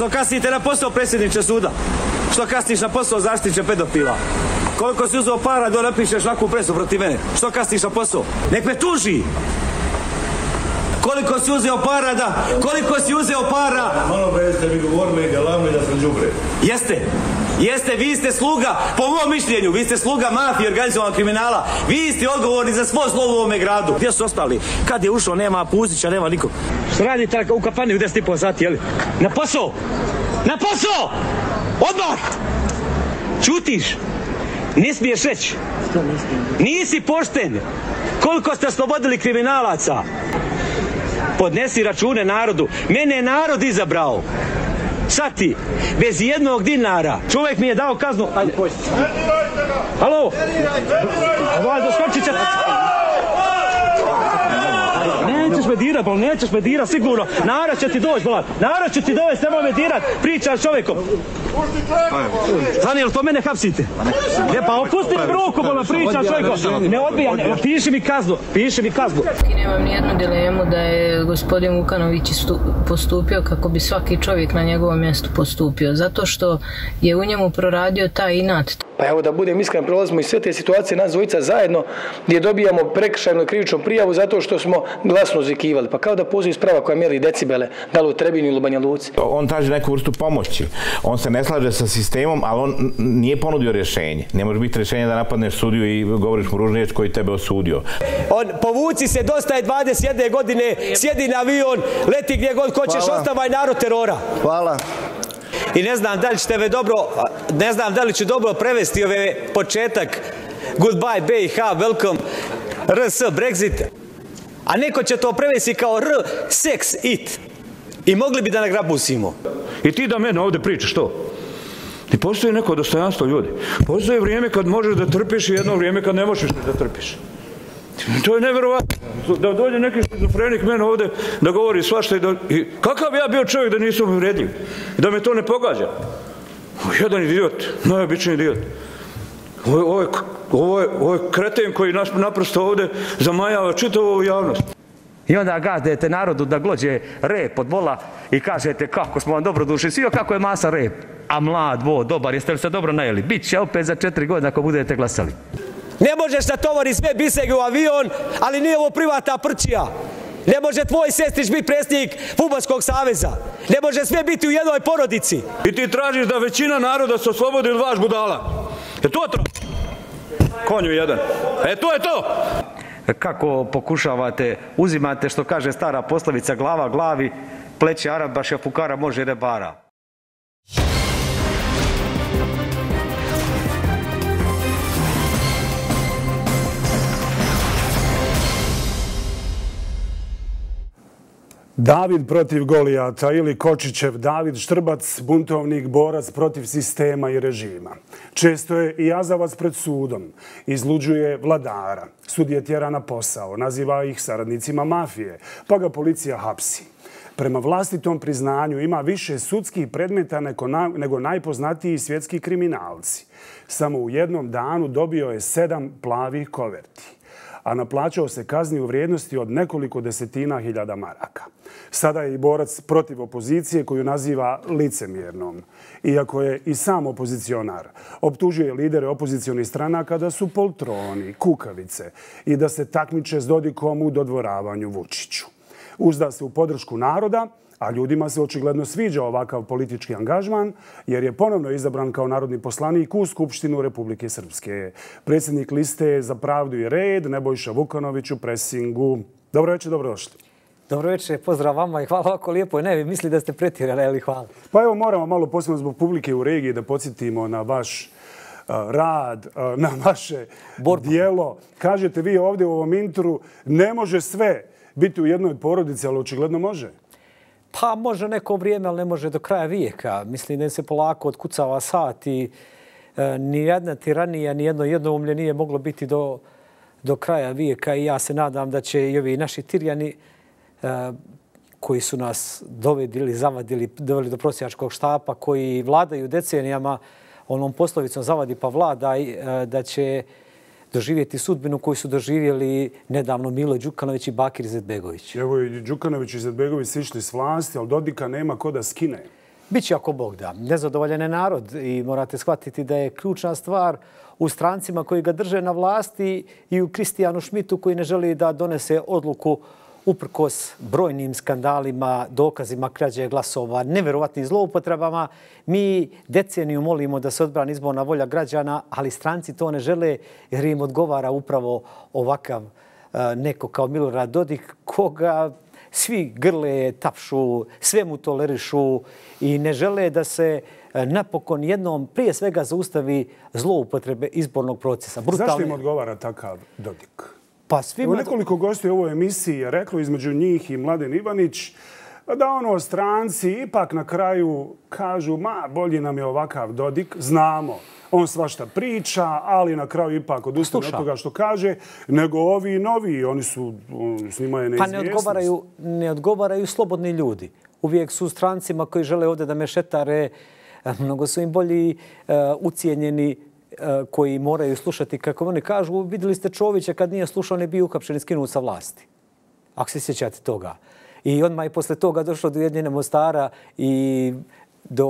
Što kasnite na posao predsjedniče suda? Što kasniš na posao zaštiće pedofila? Koliko si uzeo para da napišeš laku presu protiv mene? Što kasniš na posao? Nek me tuži! Koliko si uzeo para da... Koliko si uzeo para... Malo pre ste mi govorili galamni da sam džubre. Jeste. Jeste, vi ste sluga, po mom mišljenju, vi ste sluga mafije, organizovanog kriminala. Vi ste odgovorni za svo zlo u ovome gradu. Gdje su ostali? Kad je ušao, nema Puzića, nema nikog. Što radite u kafani u 10.30 sati, jeli? Na posao! Na posao! Odmah! Čutiš? Ne smiješ reći. Nisi pošten. Koliko ste slobodili kriminalaca? Podnesi račune narodu. Mene je narod izabrao sati, bez jednog dinara, čovjek mi je dao kaznu. Ajde, pojdi. Halo? Hvala, doskočit će nećeš me dirat, bol, nećeš me dirat, sigurno. Narod će ti doći, bol, Narod će ti dovesti, nemoj me dirat. pričaš čovjekom. Stani, to mene hapsite? Ne, pa opusti mi ruku, bol, pričaš čovjekom. Ne odbija, ne, piši mi kaznu, piši mi kaznu. Nemam nijednu dilemu da je gospodin Vukanović postupio kako bi svaki čovjek na njegovom mjestu postupio. Zato što je u njemu proradio taj inat. Pa evo da budem iskren, prolazimo i sve te situacije nas dvojica zajedno gdje dobijamo prekršajnu krivičnu prijavu zato što smo glasno zikivali. Pa kao da postoji sprava koja mjeri decibele, da li u Trebini ili u Banja Luci. On traži neku vrstu pomoći. On se ne slaže sa sistemom, ali on nije ponudio rješenje. Ne može biti rješenje da napadneš sudiju i govoriš mu ružnu riječ koji tebe osudio. On povuci se, dosta je 21. godine, sjedi na avion, leti gdje god hoćeš, ostavaj narod terora. Hvala. I ne znam da li ćete dobro, ne znam da li ću dobro prevesti ove početak Goodbye BiH, welcome RS, Brexit. A neko će to prevesti kao R, sex, it. I mogli bi da nagrabusimo. I ti da mene ovdje pričaš to? I postoji neko dostojanstvo ljudi. Postoji vrijeme kad možeš da trpiš i jedno vrijeme kad ne možeš da trpiš. To je nevjerovatno. Da dođe neki šizofrenik mene ovde da govori svašta i da... I kakav ja bio čovjek da nisam uvredljiv? Da me to ne pogađa? Jedan idiot, najobičniji idiot. Ovo je, ovo je, ovo je kreten koji nas naprosto ovde zamajava čitavu ovu javnost. I onda gazdete narodu da glođe rep od vola i kažete kako smo vam dobro duši. Svi kako je masa rep. A mlad, vo, dobar, jeste li se dobro najeli? Biće opet za četiri godine ako budete glasali. Ne možeš da tovori sve bisege u avion, ali nije ovo privata prćija. Ne može tvoj sestrić biti predsjednik Futbolskog saveza. Ne može sve biti u jednoj porodici. I ti tražiš da većina naroda se oslobodi ili vaš budala. Je to to? Konju jedan. E to je to! Kako pokušavate, uzimate što kaže stara poslovica glava glavi, pleće Araba, šefukara može rebara. David protiv Golijata ili Kočićev David Štrbac, buntovnik, borac protiv sistema i režima. Često je i jazavac pred sudom, izluđuje vladara, sudje tjera na posao, naziva ih saradnicima mafije, pa ga policija hapsi. Prema vlastitom priznanju ima više sudskih predmeta nego najpoznatiji svjetski kriminalci. Samo u jednom danu dobio je sedam plavih koverti a naplaćao se kazni u vrijednosti od nekoliko desetina hiljada maraka. Sada je i borac protiv opozicije koju naziva licemjernom. Iako je i sam opozicionar, optužuje lidere opozicijonih stranaka da su poltroni, kukavice i da se takmiče s Dodikom u dodvoravanju Vučiću. Uzda se u podršku naroda, a ljudima se očigledno sviđa ovakav politički angažman, jer je ponovno izabran kao narodni poslanik u Skupštinu Republike Srpske. Predsjednik liste za pravdu i red, Nebojša Vukanović u presingu. Dobro večer, dobrodošli. Dobro večer, pozdrav vama i hvala ovako lijepo. Ne, vi misli da ste pretirali, ali hvala. Pa evo, moramo malo posebno zbog publike u regiji da podsjetimo na vaš rad, na vaše dijelo. Kažete vi ovdje u ovom intru, ne može sve biti u jednoj porodici, ali očigledno može. Pa može neko vrijeme, ali ne može do kraja vijeka. Mislim da se polako odkucava sat i e, ni jedna tiranija, ni jedno jednoumlje nije moglo biti do, do kraja vijeka i ja se nadam da će i ovi naši tirjani e, koji su nas dovedili, zavadili, doveli do prosjačkog štapa, koji vladaju decenijama onom poslovicom zavadi pa vlada, e, da će doživjeti sudbinu koju su doživjeli nedavno Milo Đukanović i Bakir Izetbegović. Evo i Đukanović i Izetbegović su išli s vlasti, ali Dodika nema ko da skine. Biće ako Bog da. Nezadovoljan je narod i morate shvatiti da je ključna stvar u strancima koji ga drže na vlasti i u Kristijanu Šmitu koji ne želi da donese odluku uprkos brojnim skandalima, dokazima krađe glasova, neverovatnim zloupotrebama. Mi deceniju molimo da se odbrani izborna volja građana, ali stranci to ne žele jer im odgovara upravo ovakav e, neko kao Milorad Dodik, koga svi grle, tapšu, sve mu tolerišu i ne žele da se e, napokon jednom prije svega zaustavi zloupotrebe izbornog procesa. Brutalni... Zašto im odgovara takav Dodik? Pa svima... Evo nekoliko gosti u ovoj emisiji je reklo između njih i Mladen Ivanić da ono stranci ipak na kraju kažu ma bolji nam je ovakav Dodik, znamo on svašta priča, ali na kraju ipak odustane od toga što kaže, nego ovi novi, oni su, s njima je. Pa ne odgovaraju, ne odgovaraju slobodni ljudi. Uvijek su strancima koji žele ovdje da me šetare, mnogo su im bolji uh, ucijenjeni koji moraju slušati kako oni kažu. Vidjeli ste Čovića kad nije slušao, ne bio ukapšen i skinuo sa vlasti. Ako se sjećate toga. I odmah je posle toga došlo do jednjene Mostara i do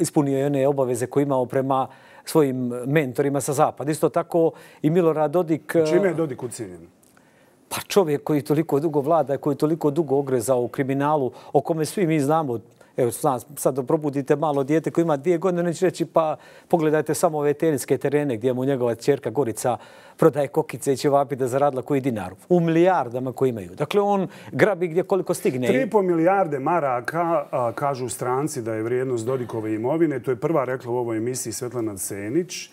ispunio je one obaveze koje imao prema svojim mentorima sa zapada. Isto tako i Milorad Dodik... Čime je Dodik ucijenjen? Pa čovjek koji toliko dugo vlada, koji toliko dugo ogrezao u kriminalu, o kome svi mi znamo, evo sad probudite malo dijete koji ima dvije godine, neće reći pa pogledajte samo ove teniske terene gdje mu njegova čerka Gorica prodaje kokice i će vapi da zaradila koji dinar. U milijardama koji imaju. Dakle, on grabi gdje koliko stigne. 3,5 milijarde maraka kažu stranci da je vrijednost Dodikove imovine. To je prva rekla u ovoj emisiji Svetlana Cenić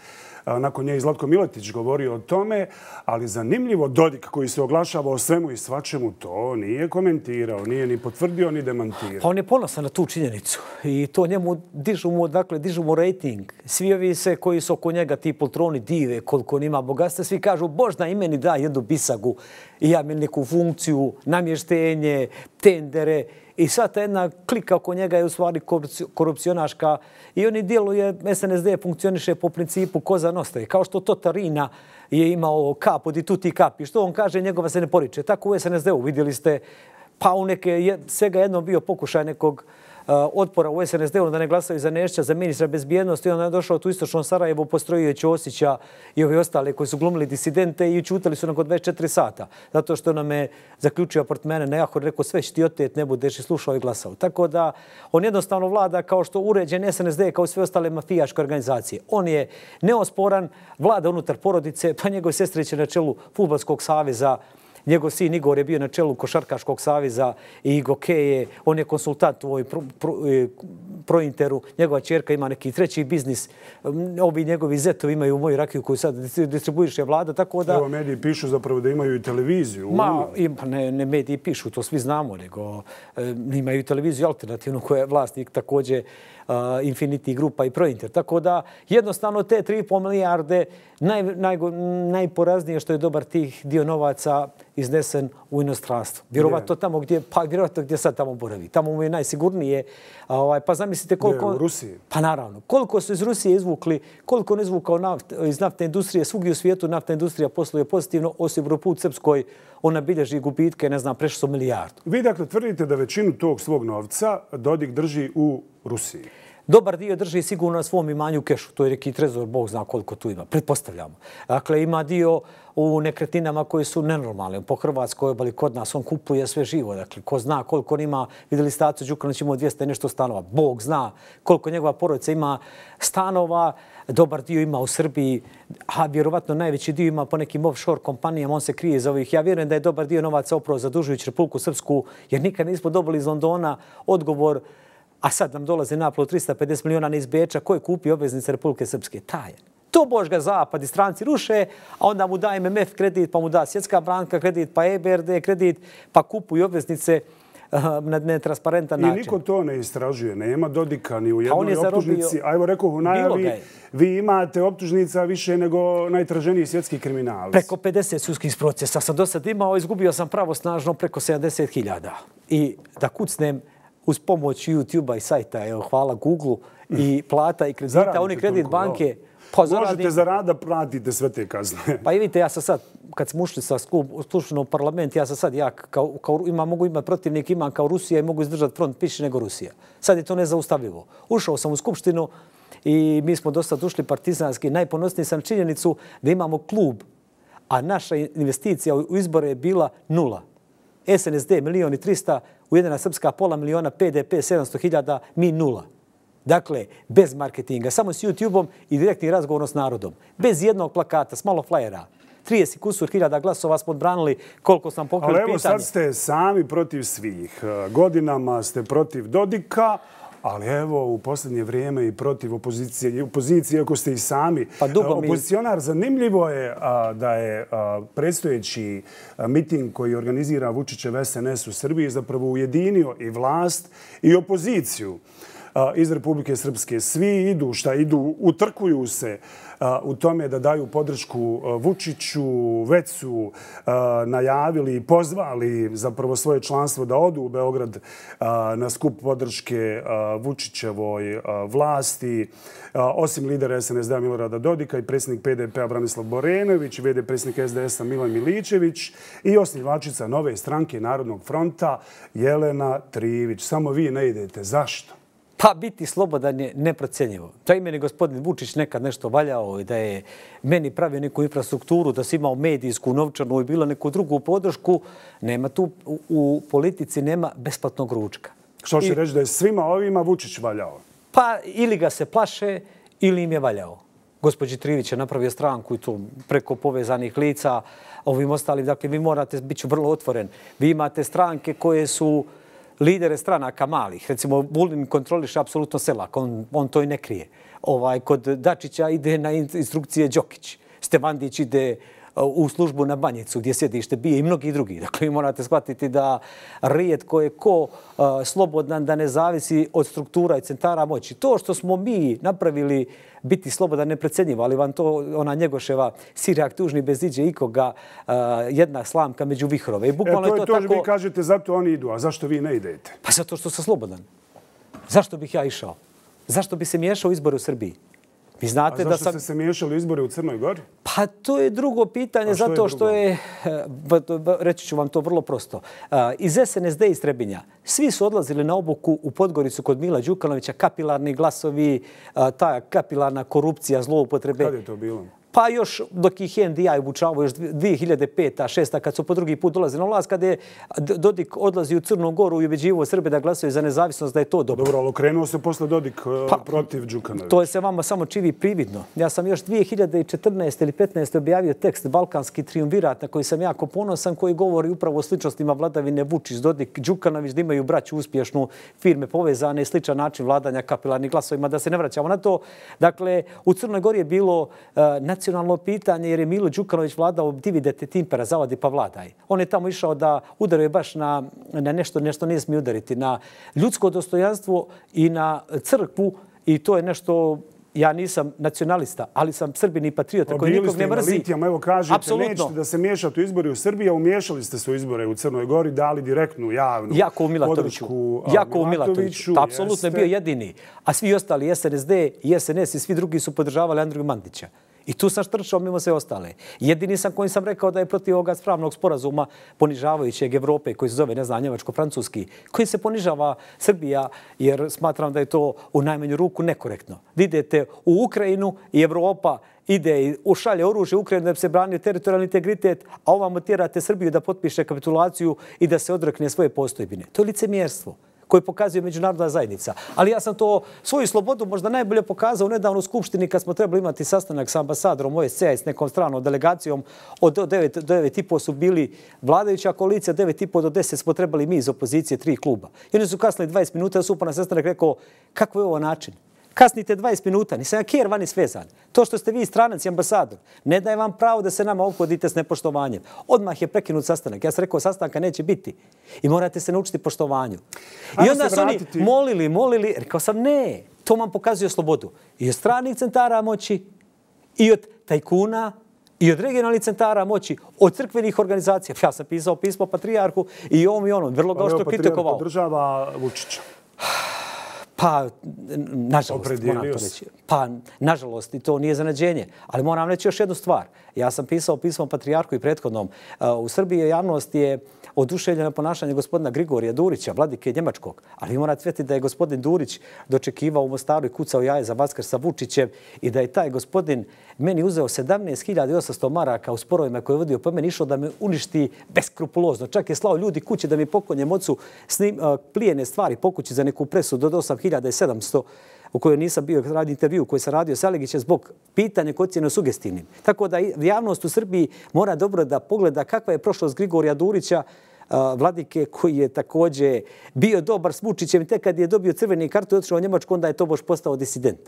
nakon nje i Zlatko Miletić govorio o tome, ali zanimljivo Dodik koji se oglašava o svemu i svačemu to nije komentirao, nije ni potvrdio ni demantirao. Pa on je ponosan na tu činjenicu i to njemu dižu mu, dakle, dižu mu rating. Svi ovi se koji su oko njega ti poltroni dive koliko on ima bogatstva, svi kažu Božna imeni da jednu bisagu i ja mi neku funkciju, namještenje, tendere I sad ta jedna klika oko njega je u stvari korupcionaška i oni djeluje, SNSD funkcioniše po principu koza nostaje. Kao što Totarina je imao kap od i tuti kapi. Što on kaže, njegova se ne poriče. Tako u SNSD-u vidjeli ste, pa u neke, svega jednom bio pokušaj nekog Uh, Eh, otpora u SNSD-u da ne glasaju za Nešća, za ministra bezbjednosti. Onda je došao tu istočno Sarajevo, postrojio Ćosića i ovi ostale koji su glumili disidente i učutali su nakon 24 sata. Zato što nam je zaključio apartmene na Jahor, rekao sve što otet ne budeš i slušao i glasao. Tako da on jednostavno vlada kao što uređen SNSD kao sve ostale mafijaške organizacije. On je neosporan, vlada unutar porodice, pa njegove sestriće na čelu Futbolskog saveza, Njegov sin Igor je bio na čelu Košarkaškog savjeza i Igo Keje. On je konsultant u ovoj pro, pro, e, Prointeru. Njegova čerka ima neki treći biznis. Ovi njegovi zetovi imaju u moju rakiju koju sad distribuiše vlada. Tako da... Evo mediji pišu zapravo da imaju i televiziju. Ma, pa ne, ne mediji pišu, to svi znamo, nego e, imaju televiziju alternativnu koja je vlasnik također Infinity Grupa i Prointer. Tako da jednostavno te 3,5 milijarde naj, naj, najporaznije što je dobar tih dio novaca iznesen u inostranstvo. Vjerovatno tamo gdje, pa vjerovatno gdje sad tamo boravi. Tamo mu je najsigurnije. A, ovaj, pa zamislite koliko... u Rusiji. Pa naravno. Koliko su iz Rusije izvukli, koliko on izvukao naft, iz naftne industrije, svugdje u svijetu naftna industrija posluje pozitivno, osim Europut Srpskoj, ona bilježi gubitke, ne znam, prešli su milijardu. Vi dakle tvrdite da većinu tog svog novca Dodik drži u Rusiji. Dobar dio drži sigurno na svom imanju kešu. To je neki trezor, Bog zna koliko tu ima. Pretpostavljamo. Dakle, ima dio u nekretinama koji su nenormalne. Po Hrvatskoj obali kod nas on kupuje sve živo. Dakle, ko zna koliko on ima, ste stacu Đukanoć imao 200 nešto stanova. Bog zna koliko njegova porodica ima stanova. Dobar dio ima u Srbiji, a vjerovatno najveći dio ima po nekim offshore kompanijama. On se krije za ovih. Ja vjerujem da je dobar dio novaca opravo zadužujući Republiku Srpsku, jer nikad nismo dobili iz Londona odgovor a sad nam dolaze naplo 350 miliona iz Beča, ko je kupio obveznice Republike Srpske? Tajan. To bož ga zapad i stranci ruše, a onda mu da MMF kredit, pa mu da Svjetska banka kredit, pa EBRD kredit, pa kupuju obveznice uh, na netransparentan način. I niko to ne istražuje. Nema Dodika ni u jednoj optužnici. A evo rekao u najavi, vi imate optužnica više nego najtraženiji svjetski kriminal. Preko 50 sudskih procesa sam do sad imao, izgubio sam pravo snažno preko 70.000. I da kucnem, uz pomoć YouTube-a i sajta, evo, hvala Google i plata i kredita, oni kredit banke, Pa Možete za rada pratite sve te kazne. Pa i vidite, ja sam sad, kad smo ušli sa slušenom parlament, ja sam sad jak, kao, kao, ima, mogu imati protivnik, imam kao Rusija i mogu izdržati front piši nego Rusija. Sad je to nezaustavljivo. Ušao sam u skupštinu i mi smo dosta ušli partizanski. Najponosniji sam činjenicu da imamo klub, a naša investicija u izbore je bila nula. SNSD milijon i 300, Ujedina Srpska pola miliona, PDP 700 hiljada, mi nula. Dakle, bez marketinga, samo s YouTube-om i direktni razgovor s narodom. Bez jednog plakata, s malo flajera. 30 kusur hiljada glasova smo odbranili koliko sam pokrili pitanje. Ali evo sad ste sami protiv svih. Godinama ste protiv Dodika, ali evo u posljednje vrijeme i protiv opozicije. Opozicije, ako ste i sami. Pa dugo mi... Opozicionar, zanimljivo je da je predstojeći miting koji organizira Vučićev SNS u Srbiji zapravo ujedinio i vlast i opoziciju iz Republike Srpske. Svi idu, šta idu, utrkuju se u tome da daju podršku Vučiću. Već su najavili i pozvali zapravo svoje članstvo da odu u Beograd na skup podrške Vučićevoj vlasti. Osim lidera SNSD-a Milorada Dodika i predsjednik PDP-a Branislav Borenović, vede predsjednik SDS-a Milan Milićević i osnivačica nove stranke Narodnog fronta Jelena Trivić. Samo vi ne idete. Zašto? Pa biti slobodan je neprocjenjivo. To je meni gospodin Vučić nekad nešto valjao i da je meni pravio neku infrastrukturu, da si imao medijsku, novčanu i bilo neku drugu podršku. Nema tu u, politici, nema besplatnog ručka. Što će reći da je svima ovima Vučić valjao? Pa ili ga se plaše ili im je valjao. Gospodin Trivić je napravio stranku i to preko povezanih lica. Ovim ostalim, dakle, vi morate, bit ću vrlo otvoren, vi imate stranke koje su lidere stranaka malih. Recimo, Vulin kontroliše apsolutno selak, on, on to i ne krije. Ovaj, kod Dačića ide na instrukcije Đokić. Stevandić ide u službu na Banjicu gdje sjedište bije i mnogi drugi. Dakle, vi morate shvatiti da rijetko je ko slobodan da ne zavisi od struktura i centara moći. To što smo mi napravili biti slobodan neprecjenjivo, ali vam to ona Njegoševa sirak tužni bez iđe ikoga jedna slamka među vihrove. I bukvalno e, to je to, to tako... vi kažete zato oni idu, a zašto vi ne idete? Pa zato što sam slobodan. Zašto bih ja išao? Zašto bi se miješao izbor u Srbiji? Vi znate da sam... ste se miješali izbore u Crnoj Gori? Pa to je drugo pitanje, što zato što je, reći ću vam to vrlo prosto, iz SNSD iz Trebinja svi su odlazili na obuku u Podgoricu kod Mila Đukanovića, kapilarni glasovi, ta kapilarna korupcija, zloupotrebe. Kad je to bilo? Pa još dok ih NDI obučavao još 2005-a, 6 kad su po drugi put dolaze na vlast, kada je Dodik odlazi u Crnu Goru i ubeđivo Srbe da glasaju za nezavisnost, da je to dobro. Dobro, ali okrenuo se posle Dodik e, pa, protiv Đukanovića. To je se vama samo čivi prividno. Ja sam još 2014. ili 15. objavio tekst Balkanski triumvirat na koji sam jako ponosan, koji govori upravo o sličnostima vladavine Vučić, Dodik, Đukanović, da imaju braću uspješnu firme povezane, sličan način vladanja kapilarnih glasovima, da se ne vraćamo na to. Dakle, u Crnoj Gori je bilo uh, nacionalno pitanje jer je Milo Đukanović vladao dividete timpera, zavadi pa vladaj. On je tamo išao da udaruje baš na, na nešto, nešto ne smije udariti, na ljudsko dostojanstvo i na crkvu i to je nešto ja nisam nacionalista, ali sam srbin i patriota koji nikog ne mrzi. Litijom, evo kažete, Absolutno. nećete da se miješate u izbori u Srbiji, a umiješali ste se u izbore u Crnoj Gori, dali direktnu javnu jako u Milatoviću. podršku Milatoviću. Apsolutno je bio jedini. A svi ostali, SNSD, i SNS i svi drugi su podržavali Andriju Mandića. I tu sam štrčao mimo sve ostale. Jedini sam koji sam rekao da je protiv ovoga spravnog sporazuma ponižavajućeg Evrope koji se zove, ne znam, njemačko-francuski, koji se ponižava Srbija jer smatram da je to u najmanju ruku nekorektno. Vidite u Ukrajinu i Evropa ide i ušalje oružje Ukrajinu da bi se branio teritorijalni integritet, a ovamo tjerate Srbiju da potpiše kapitulaciju i da se odrekne svoje postojbine. To je licemjerstvo koje pokazuje međunarodna zajednica. Ali ja sam to svoju slobodu možda najbolje pokazao u skupštini kad smo trebali imati sastanak sa ambasadorom OSCE s nekom stranom delegacijom. Od 9 do 9,5 su bili vladajuća koalicija, 9,5 do 10 smo trebali mi iz opozicije, tri kluba. I oni su kasnili 20 minuta, su upana sastanak rekao kako je ovo način? Kasnite 20 minuta, nisam ja kjer vani svezan. To što ste vi stranac i ambasador, ne daje vam pravo da se nama obhodite s nepoštovanjem. Odmah je prekinut sastanak. Ja sam rekao, sastanka neće biti. I morate se naučiti poštovanju. I onda su oni molili, molili. Rekao sam, ne, to vam pokazuje slobodu. I od stranih centara moći, i od tajkuna, i od regionalnih centara moći, od crkvenih organizacija. Ja sam pisao pismo patrijarhu i ovom i onom. Vrlo ga što kritikovao. Patrijarh podržava Vučića. Pa, nažalost, moram to reći. Pa, nažalost, i to nije zanađenje. Ali moram reći još jednu stvar. Ja sam pisao pismo Patrijarku i prethodnom. U Srbiji javnost je oduševljena ponašanje gospodina Grigorija Durića, vladike Njemačkog. Ali vi morate sveti da je gospodin Durić dočekivao u Mostaru i kucao jaje za Vaskar sa Vučićem i da je taj gospodin meni uzeo 17.800 maraka u sporovima koje je vodio po meni išao da me uništi beskrupulozno. Čak je slao ljudi kući da mi pokonjem ocu snim, uh, plijene stvari pokući za neku presu do 8.700 u kojoj nisam bio radi intervju, koji sam radio sa Aligićem zbog pitanja koje cijene sugestivnim. Tako da javnost u Srbiji mora dobro da pogleda kakva je prošlost Grigorija Durića, vladike koji je također bio dobar s Vučićem. Tek kad je dobio crveni kartu i otišao u Njemačku, onda je to boš postao disident.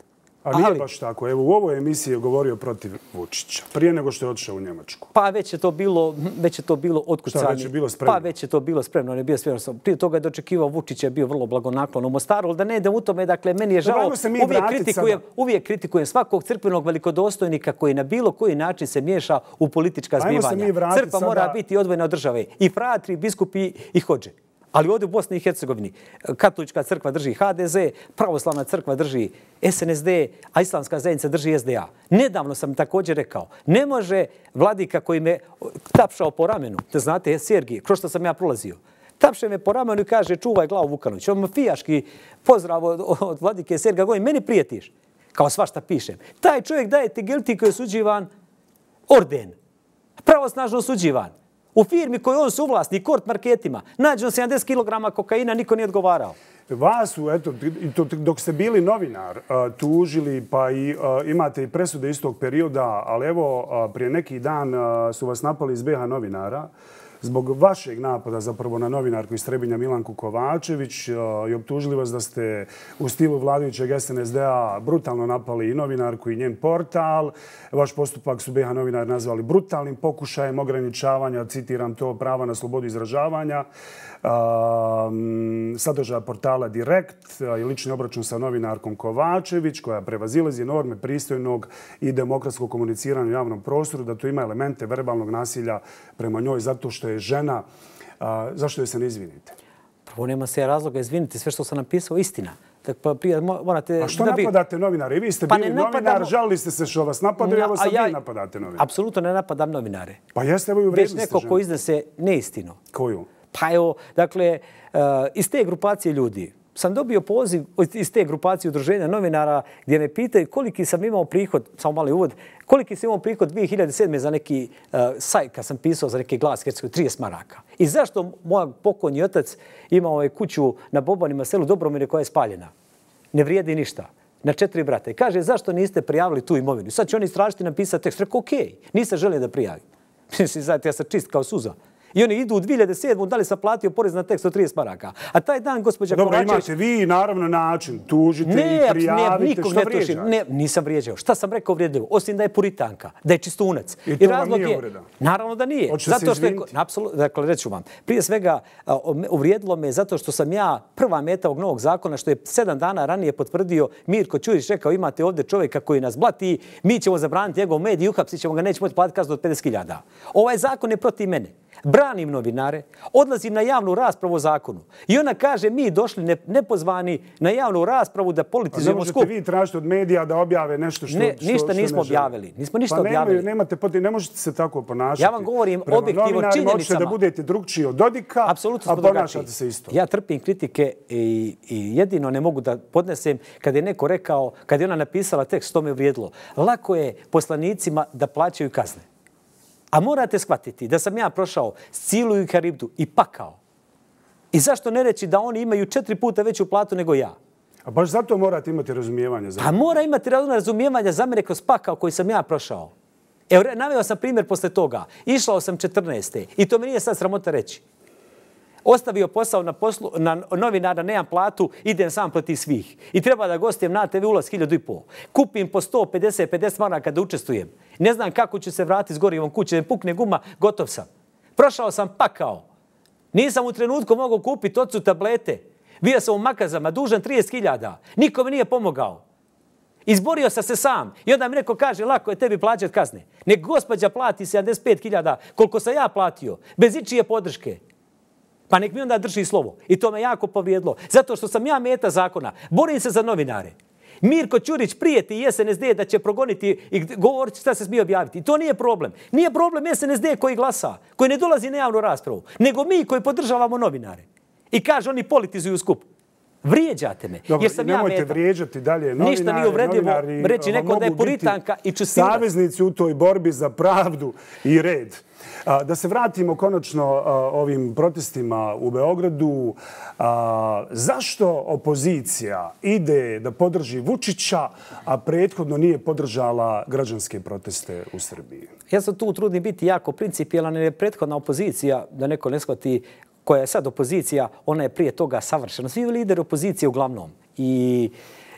A nije ali, baš tako. Evo u ovoj emisiji je govorio protiv Vučića. Prije nego što je otišao u Njemačku. Pa već je to bilo, već je to bilo otkucanje. Šta, već je bilo spremno? Pa već je to bilo spremno. Ne bio spremno. Prije toga je dočekivao Vučića, je bio vrlo blagonaklon u Mostaru. Ali da ne idem u tome, dakle, meni je žao. Uvijek kritikujem, uvijek kritikujem svakog crkvenog velikodostojnika koji na bilo koji način se miješa u politička zbivanja. Crkva sada... mora biti odvojena od države. I fratri, biskupi i hođe. Ali ovdje u Bosni i Hercegovini eh, katolička crkva drži HDZ, pravoslavna crkva drži SNSD, a islamska zajednica drži SDA. Nedavno sam također rekao, ne može vladika koji me eh, tapšao po ramenu, da znate, Sergij, kroz što sam ja prolazio, tapše me po ramenu i kaže čuvaj glavu Vukanović. On fijaški pozdrav od, od vladike Sergija govori, meni prijetiš, kao svašta pišem. Taj čovjek daje ti guilty koji je suđivan orden, pravosnažno suđivan. U firmi koju on suvlasni, kort marketima, nađeno 70 kg kokaina, niko nije odgovarao. Vas su, eto, to, dok ste bili novinar, tužili, pa i imate i presude istog perioda, ali evo, prije neki dan su vas napali iz BH novinara zbog vašeg napada zapravo na novinarku iz Trebinja Milanku Kovačević e, i optužili vas da ste u stilu vladajućeg SNSD-a brutalno napali i novinarku i njen portal. Vaš postupak su BH novinar nazvali brutalnim pokušajem ograničavanja, citiram to, prava na slobodu izražavanja sadržaja portala Direkt i lični obračun sa novinarkom Kovačević koja prevazilazi norme pristojnog i demokratskog komuniciranja u javnom prostoru, da to ima elemente verbalnog nasilja prema njoj zato što je žena. Zašto joj se ne izvinite? Prvo nema se razloga izviniti. Sve što sam napisao istina. Pa morate... A što da bi... napadate novinare? Vi ste pa bili napadamo... novinar, žalili ste se što vas napadaju, evo sad ja... vi napadate novinare. Apsolutno ne napadam novinare. Pa jeste, evo i uvredili ste neko ko iznese neistinu. Koju? Pa evo, dakle, uh, iz te grupacije ljudi sam dobio poziv iz te grupacije udruženja novinara gdje me pitaju koliki sam imao prihod, samo mali uvod, koliki sam imao prihod 2007. za neki uh, sajt kad sam pisao za neki glas Hercegovine, 30 maraka. I zašto moj pokojni otac imao ovaj kuću na Bobanima selu Dobromire koja je spaljena? Ne vrijedi ništa na četiri brata. I kaže, zašto niste prijavili tu imovinu? Sad će oni istražiti napisati tekst. Rekao, okej, okay, nisam želio da prijavim. Mislim, sad ja sam čist kao suza. I oni idu u 2007. da li sam platio porez na tekst od 30 maraka. A taj dan, gospođa Dobro, Kovačević... Dobro, imate vi naravno način, tužite ne, i prijavite, ne, što vrijeđate? Ne, nisam vrijeđao. Šta sam rekao vrijeđao? Osim da je puritanka, da je čistunac. I to I vam nije uvreda? Naravno da nije. Hoće zato što je, apsolutno, dakle, reću vam. Prije svega, uvrijedilo me zato što sam ja prva meta ovog novog zakona, što je sedam dana ranije potvrdio Mirko Ćurić, rekao imate ovdje čovjeka koji nas blati, mi ćemo zabraniti njegov medij, uhapsit ćemo ga, nećemo platiti kaznu od 50.000. Ovaj zakon je protiv mene branim novinare, odlazim na javnu raspravu o zakonu. I ona kaže, mi došli ne, nepozvani na javnu raspravu da politizujemo skup. Ne možete vi tražiti od medija da objave nešto što ne, što, Ništa što nismo objavili. Nismo ništa pa objavili. Nemate, nemate, ne možete se tako ponašati. Ja vam govorim Prema objektivno činjenicama. da budete drugčiji od Dodika, a ponašate se isto. Ja trpim kritike i, i jedino ne mogu da podnesem kad je neko rekao, kad je ona napisala tekst, to me uvrijedilo. Lako je poslanicima da plaćaju kazne. A morate shvatiti da sam ja prošao Silu i Karibdu i pakao. I zašto ne reći da oni imaju četiri puta veću platu nego ja? A baš zato morate imati razumijevanje za Pa mora imati razumijevanje za mene kroz pakao koji sam ja prošao. Evo, naveo sam primjer posle toga. Išlao sam 14. I to mi nije sad sramota reći. Ostavio posao na, poslu, na novinara, nemam platu, idem sam protiv svih. I treba da gostijem na TV ulaz 1500. Kupim po 150-50 maraka da učestujem. Ne znam kako ću se vratiti s gorivom kuće, da pukne guma, gotov sam. Prošao sam pakao. Nisam u trenutku mogao kupiti ocu tablete. Bio sam u makazama, dužan 30.000. Niko mi nije pomogao. Izborio sam se sam. I onda mi neko kaže, lako je tebi plaćati kazne. Nek gospođa plati 75.000 koliko sam ja platio, bez ičije podrške. Pa nek mi onda drži slovo. I to me jako povrijedilo. Zato što sam ja meta zakona. Borim se za novinare. Mirko Ćurić prijeti i SNSD da će progoniti i govoriti šta se smije objaviti. I to nije problem. Nije problem SNSD koji glasa, koji ne dolazi na javnu raspravu, nego mi koji podržavamo novinare. I kaže, oni politizuju skup. Vrijeđate me. Dobro, jer sam nemojte ja meta. vrijeđati dalje novinari. Ništa nije uvredljivo reći neko da je puritanka i čustilac. Saveznici u toj borbi za pravdu i red. Da se vratimo konačno ovim protestima u Beogradu. Zašto opozicija ide da podrži Vučića, a prethodno nije podržala građanske proteste u Srbiji? Ja sam tu trudim biti jako principijelan jer je prethodna opozicija, da neko ne shvati koja je sad opozicija, ona je prije toga savršena. Svi lideri opozicije uglavnom. I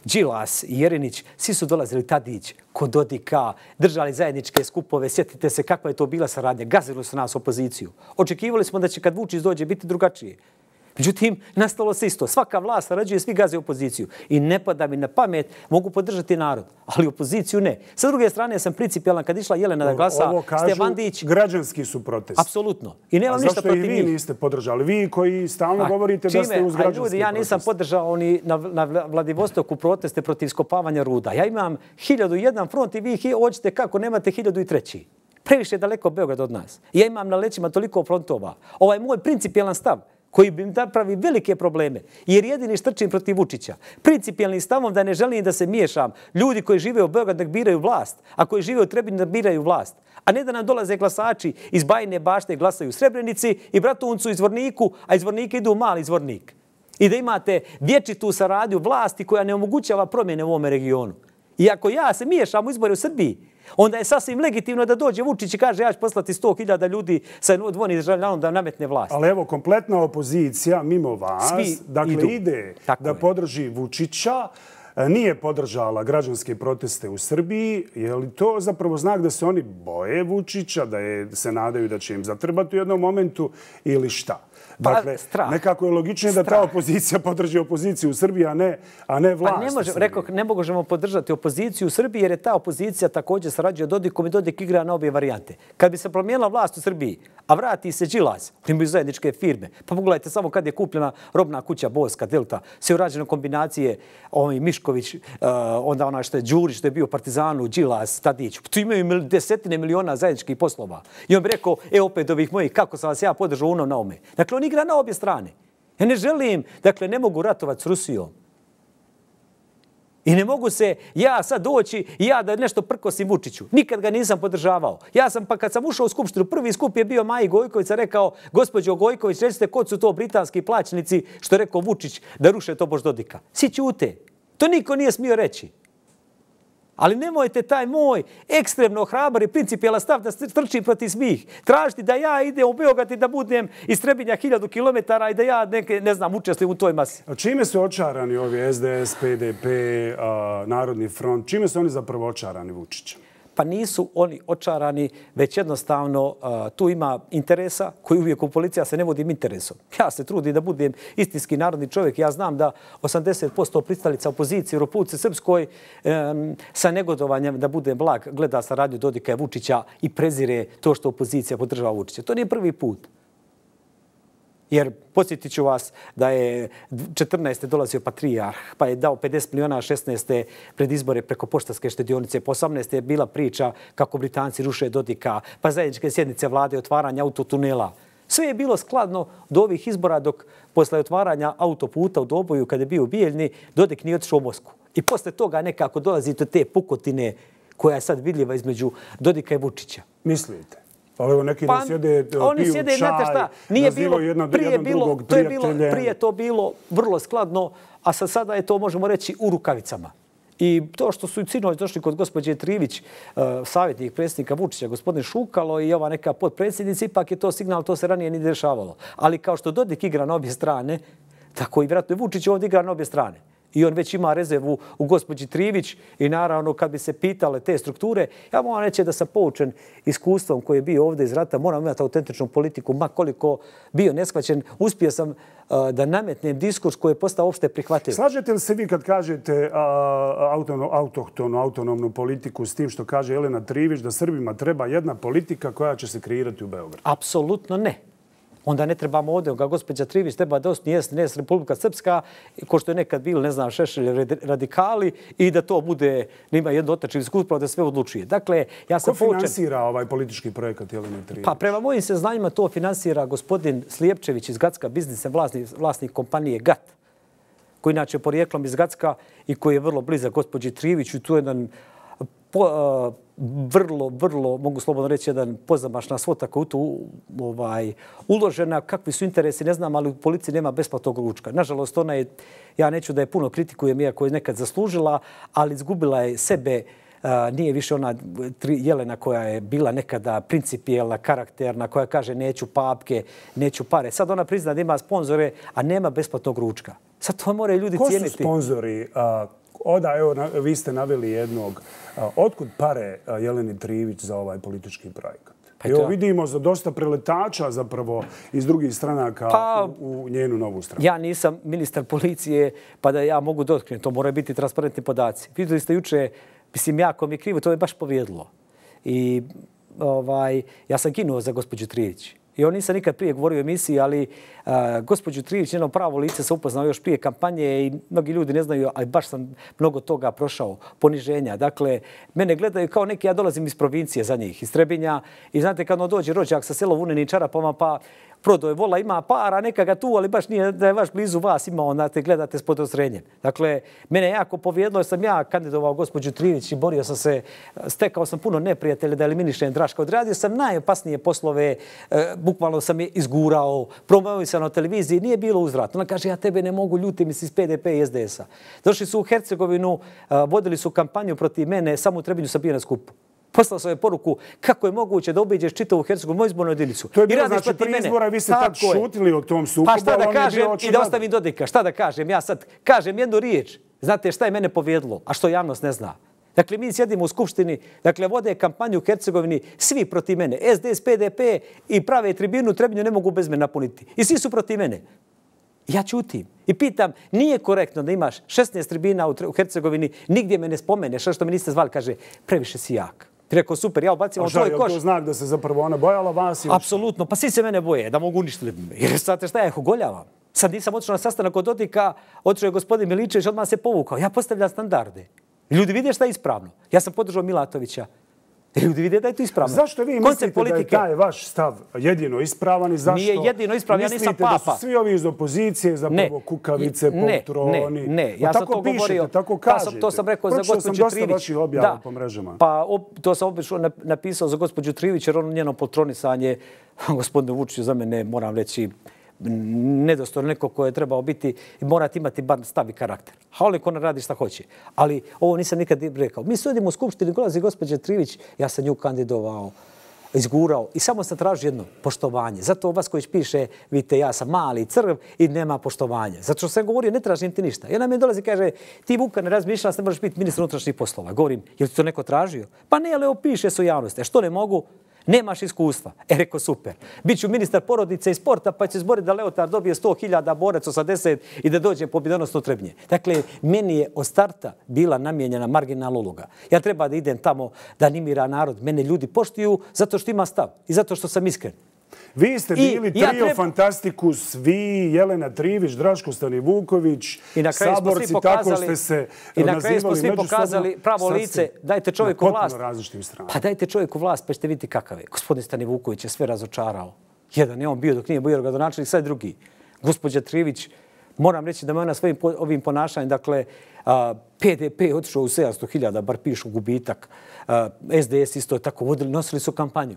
Đilas, Jerinić, svi su dolazili Tadić, kod Dodika, držali zajedničke skupove. Sjetite se kakva je to bila saradnja. Gazili su nas opoziciju. Očekivali smo da će kad Vučić dođe biti drugačije. Međutim, nastalo se isto. Svaka vlast sarađuje, svi gaze opoziciju. I ne pada mi na pamet, mogu podržati narod, ali opoziciju ne. Sa druge strane, sam principijalan kad išla Jelena da glasa, Ovo kažu, Stevandić, građanski su protesti. apsolutno. I nemam A ništa zašto i protiv vi njih. niste podržali? Vi koji stalno A govorite da ste uz A građanske ljudi, ja nisam podržao ni na, na Vladivostoku proteste protiv skopavanja ruda. Ja imam hiljadu i jedan front i vi ih hoćete kako nemate hiljadu i treći. Previše je daleko Beograd od nas. Ja imam na lećima toliko frontova. Ovaj moj principijalan stav koji bi im napravi velike probleme, jer jedini štrčim protiv Vučića. Principijalnim stavom da ne želim da se miješam. Ljudi koji žive u Beogradu da biraju vlast, a koji žive u Trebinju da biraju vlast. A ne da nam dolaze glasači iz Bajne bašte glasaju u Srebrenici i Bratuncu iz Vorniku, a iz Vornika idu u mali Zvornik. I da imate vječitu saradnju vlasti koja ne omogućava promjene u ovome regionu. I ako ja se miješam u izbore u Srbiji, onda je sasvim legitimno da dođe Vučić i kaže ja ću poslati 100.000 ljudi sa dvojnim državljanom da nametne vlast. Ali evo, kompletna opozicija mimo vas, Svi dakle, idu. ide Tako da je. podrži Vučića, e, nije podržala građanske proteste u Srbiji. Je li to zapravo znak da se oni boje Vučića, da je, se nadaju da će im zatrbati u jednom momentu ili šta? Pa, Dakle, strah. nekako je logičnije da ta opozicija podrži opoziciju u Srbiji, a ne, a ne vlast Pa ne može, rekao, ne možemo podržati opoziciju u Srbiji jer je ta opozicija također sarađuje Dodikom i Dodik igra na obje varijante. Kad bi se promijenila vlast u Srbiji, a vrati se Đilas, imaju zajedničke firme, pa pogledajte samo kad je kupljena robna kuća Boska, Delta, sve urađeno kombinacije ovaj Mišković, uh, onda ona što je Đurić, što je bio partizanu, Đilas, Tadić. Tu imaju desetine miliona zajedničkih poslova. I on bi rekao, e opet ovih mojih, kako sam vas ja podržao unom na ome. Dakle, on igra na obje strane. Ja ne želim, dakle, ne mogu ratovati s Rusijom. I ne mogu se ja sad doći i ja da nešto prkosim Vučiću. Nikad ga nisam podržavao. Ja sam pa kad sam ušao u skupštinu, prvi skup je bio Maji Gojković, rekao, gospođo Gojković, recite kod su to britanski plaćnici, što je rekao Vučić, da ruše to Boždodika. Svi ćute. To niko nije smio reći. Ali nemojte taj moj ekstremno hrabar i principijalan stav da strči protiv svih. Tražiti da ja idem u Beograd i da budem iz Trebinja hiljadu kilometara i da ja neke, ne znam, učestvujem u toj masi. A čime su očarani ovi SDS, PDP, a, Narodni front? Čime su oni zapravo očarani Vučićem? Pa nisu oni očarani, već jednostavno tu ima interesa koji uvijek u policija se ne vodim interesom. Ja se trudim da budem istinski narodni čovjek. Ja znam da 80% pristalica opozicije u Republice Srpskoj sa negodovanjem da budem blag gleda sa radio Dodika i Vučića i prezire to što opozicija podržava Vučića. To nije prvi put. Jer posjetit ću vas da je 14. dolazio Patrijarh, pa je dao 50 miliona 16. pred izbore preko poštarske štedionice. Pa po 18. je bila priča kako Britanci ruše Dodika, pa zajedničke sjednice vlade otvaranja autotunela. Sve je bilo skladno do ovih izbora dok posle otvaranja autoputa u Doboju kada je bio u Bijeljni, Dodik nije otišao u Mosku. I posle toga nekako dolazi do te pukotine koja je sad vidljiva između Dodika i Vučića. Mislite? Ali evo neki da sjede, Pa, oni piju sjede, čaj, znate šta, nije bilo, jedno, prije jedno bilo, drugog to je bilo, prije to bilo vrlo skladno, a sad sada je to, možemo reći, u rukavicama. I to što su i sinoć došli kod gospođe Trivić, uh, savjetnik predsjednika Vučića, gospodin Šukalo i ova neka podpredsjednica, ipak je to signal, to se ranije nije dešavalo. Ali kao što Dodik igra na obje strane, tako i vjerojatno i Vučić ovdje igra na obje strane. I on već ima rezervu u gospođi Trivić i naravno kad bi se pitale te strukture, ja moram reći da sam poučen iskustvom koji je bio ovdje iz rata, moram imati autentičnu politiku, ma koliko bio neshvaćen, uspio sam uh, da nametnem diskurs koji je postao opšte prihvatljiv. Slažete li se vi kad kažete autono, autohtonu, autonomnu politiku s tim što kaže Elena Trivić da Srbima treba jedna politika koja će se kreirati u Beogradu? Apsolutno ne. Onda ne trebamo ovdje, ga gospođa Trivić treba da osnije SNS Republika Srpska, ko što je nekad bilo, ne znam, šešelj radikali i da to bude, nima jedno otačiv iskustvo, da sve odlučuje. Dakle, ja sam Ko finansira ovaj politički projekat Jelene Trivić? Pa prema mojim seznanjima to finansira gospodin Slijepčević iz Gatska biznisa, vlasnik, vlasnik kompanije GAT, koji inače porijeklom iz Gatska i koji je vrlo blizak gospođi Triviću. Tu je jedan po, vrlo, vrlo, mogu slobodno reći, jedan pozamašna svota koja je tu ovaj, uložena. Kakvi su interesi, ne znam, ali u policiji nema besplatnog ručka. Nažalost, ona je, ja neću da je puno kritikujem, iako je nekad zaslužila, ali izgubila je sebe nije više ona tri, Jelena koja je bila nekada principijelna, karakterna, koja kaže neću papke, neću pare. Sad ona prizna da ima sponzore, a nema besplatnog ručka. Sad to moraju ljudi cijeniti. Ko su sponzori? Oda, evo, vi ste naveli jednog. Otkud pare Jeleni Trivić za ovaj politički projekat? Pa evo vidimo za dosta preletača zapravo iz drugih stranaka pa, u, u njenu novu stranu. Ja nisam ministar policije pa da ja mogu dotknuti. To moraju biti transparentni podaci. Vidjeli ste juče, mislim, jako mi je krivo, to je baš povjedlo. I ovaj, ja sam kinuo za gospođu Trivić. I on nisam nikad prije govorio o emisiji, ali uh, gospođu Trivić, njeno pravo lice, se upoznao još prije kampanje i mnogi ljudi ne znaju, ali baš sam mnogo toga prošao, poniženja. Dakle, mene gledaju kao neki, ja dolazim iz provincije za njih, iz Trebinja. I znate, kad ono dođe rođak sa selo Vuneni čarapama, pa prodao je vola, ima para, neka ga tu, ali baš nije da je baš blizu vas ima onda te gledate s podozrenjem. Dakle, mene jako povjedlo, jer sam ja kandidovao gospođu Trinić i borio sam se, stekao sam puno neprijatelja da eliminišem Draška. Odradio sam najopasnije poslove, e, bukvalno sam je izgurao, promovio sam na televiziji, nije bilo uzvratno. Ona kaže, ja tebe ne mogu ljuti, misli iz PDP i SDS-a. Došli su u Hercegovinu, e, vodili su kampanju protiv mene, samo u Trebinju sam bio na skupu poslao svoje poruku kako je moguće da obiđeš čitavu Hercegovinu, moju izbornu jedinicu. To je bilo znači prije izbora, vi ste tad šutili o tom sukobu. Pa šta da kažem i da ostavim Dodika, šta da kažem? Ja sad kažem jednu riječ. Znate šta je mene povjedlo, a što javnost ne zna? Dakle, mi sjedimo u Skupštini, dakle, vode kampanju u Hercegovini, svi protiv mene. SDS, PDP i prave tribinu Trebinju ne mogu bez mene napuniti. I svi su protiv mene. Ja čutim. I pitam, nije korektno da imaš 16 tribina u Hercegovini, nigdje me ne spomeneš, što me niste zvali, kaže, previše si jak. Ti rekao, super, ja ubacim u tvoj koš. A to znak da se zapravo ona bojala vas? Apsolutno, pa svi se mene boje, da mogu uništiti. Jer sad šta ja ih ogoljavam. Sad nisam otišao na sastanak od Dotika, otišao je gospodin Miličević, odmah se povukao. Ja postavljam standarde. Ljudi vide šta je ispravno. Ja sam podržao Milatovića. Ljudi vide da je to ispravno. Zašto vi mislite politike... da je taj vaš stav jedino ispravan i zašto Nije jedino ispravan, ja nisam papa. Mislite da su svi ovi iz opozicije zapravo ne, kukavice, ne, poltroni? Ne, ne, ja sam to govorio. Tako kažete. Pa sam, to sam rekao Pročio za gospođu Trivić. sam dosta objava po mrežama. Pa op, to sam obično napisao za gospođu Trivić jer ono njeno poltronisanje, gospodine Vučiću, za mene moram reći, nedostojno neko koje je trebao biti i morati imati bar stavi karakter. A ko ne radi šta hoće. Ali ovo nisam nikad rekao. Mi sudimo u Skupštini, golazi gospođa Trivić, ja sam nju kandidovao izgurao i samo sam tražio jedno poštovanje. Zato vas koji piše, vidite, ja sam mali crv i nema poštovanja. Zato što sam govorio, ne tražim ti ništa. I ona mi dolazi i kaže, ti Vuka ne razmišljaš, ne možeš biti ministar unutrašnjih poslova. Govorim, je li to neko tražio? Pa ne, ali ovo piše su javnosti. A što ne mogu? Nemaš iskustva. E, reko, super. Biću ministar porodice i sporta, pa će zboriti da Leotar dobije 100.000 borac 80 i da dođe pobjedonosno trebnje. Dakle, meni je od starta bila namijenjena marginalna uloga. Ja treba da idem tamo da animira narod. Mene ljudi poštuju zato što ima stav i zato što sam iskren. Vi ste bili I, trio ja treba... fantastikus, vi, Jelena Trivić, Draško Stani Vuković, I na kraju saborci, smo svi pokazali, tako ste se I na kraju smo svi pokazali pravo lice, dajte čovjeku vlast. Pa dajte čovjeku vlast, pa ćete vidjeti kakav je. Gospodin Stani Vuković je sve razočarao. Jedan je on bio dok nije bio gradonačelnik, sve drugi. Gospodja Trivić, moram reći da me ona svojim ovim ponašanjem, dakle, a, PDP je otišao u 700.000, bar pišu gubitak. A, SDS isto je tako vodili, nosili su kampanju.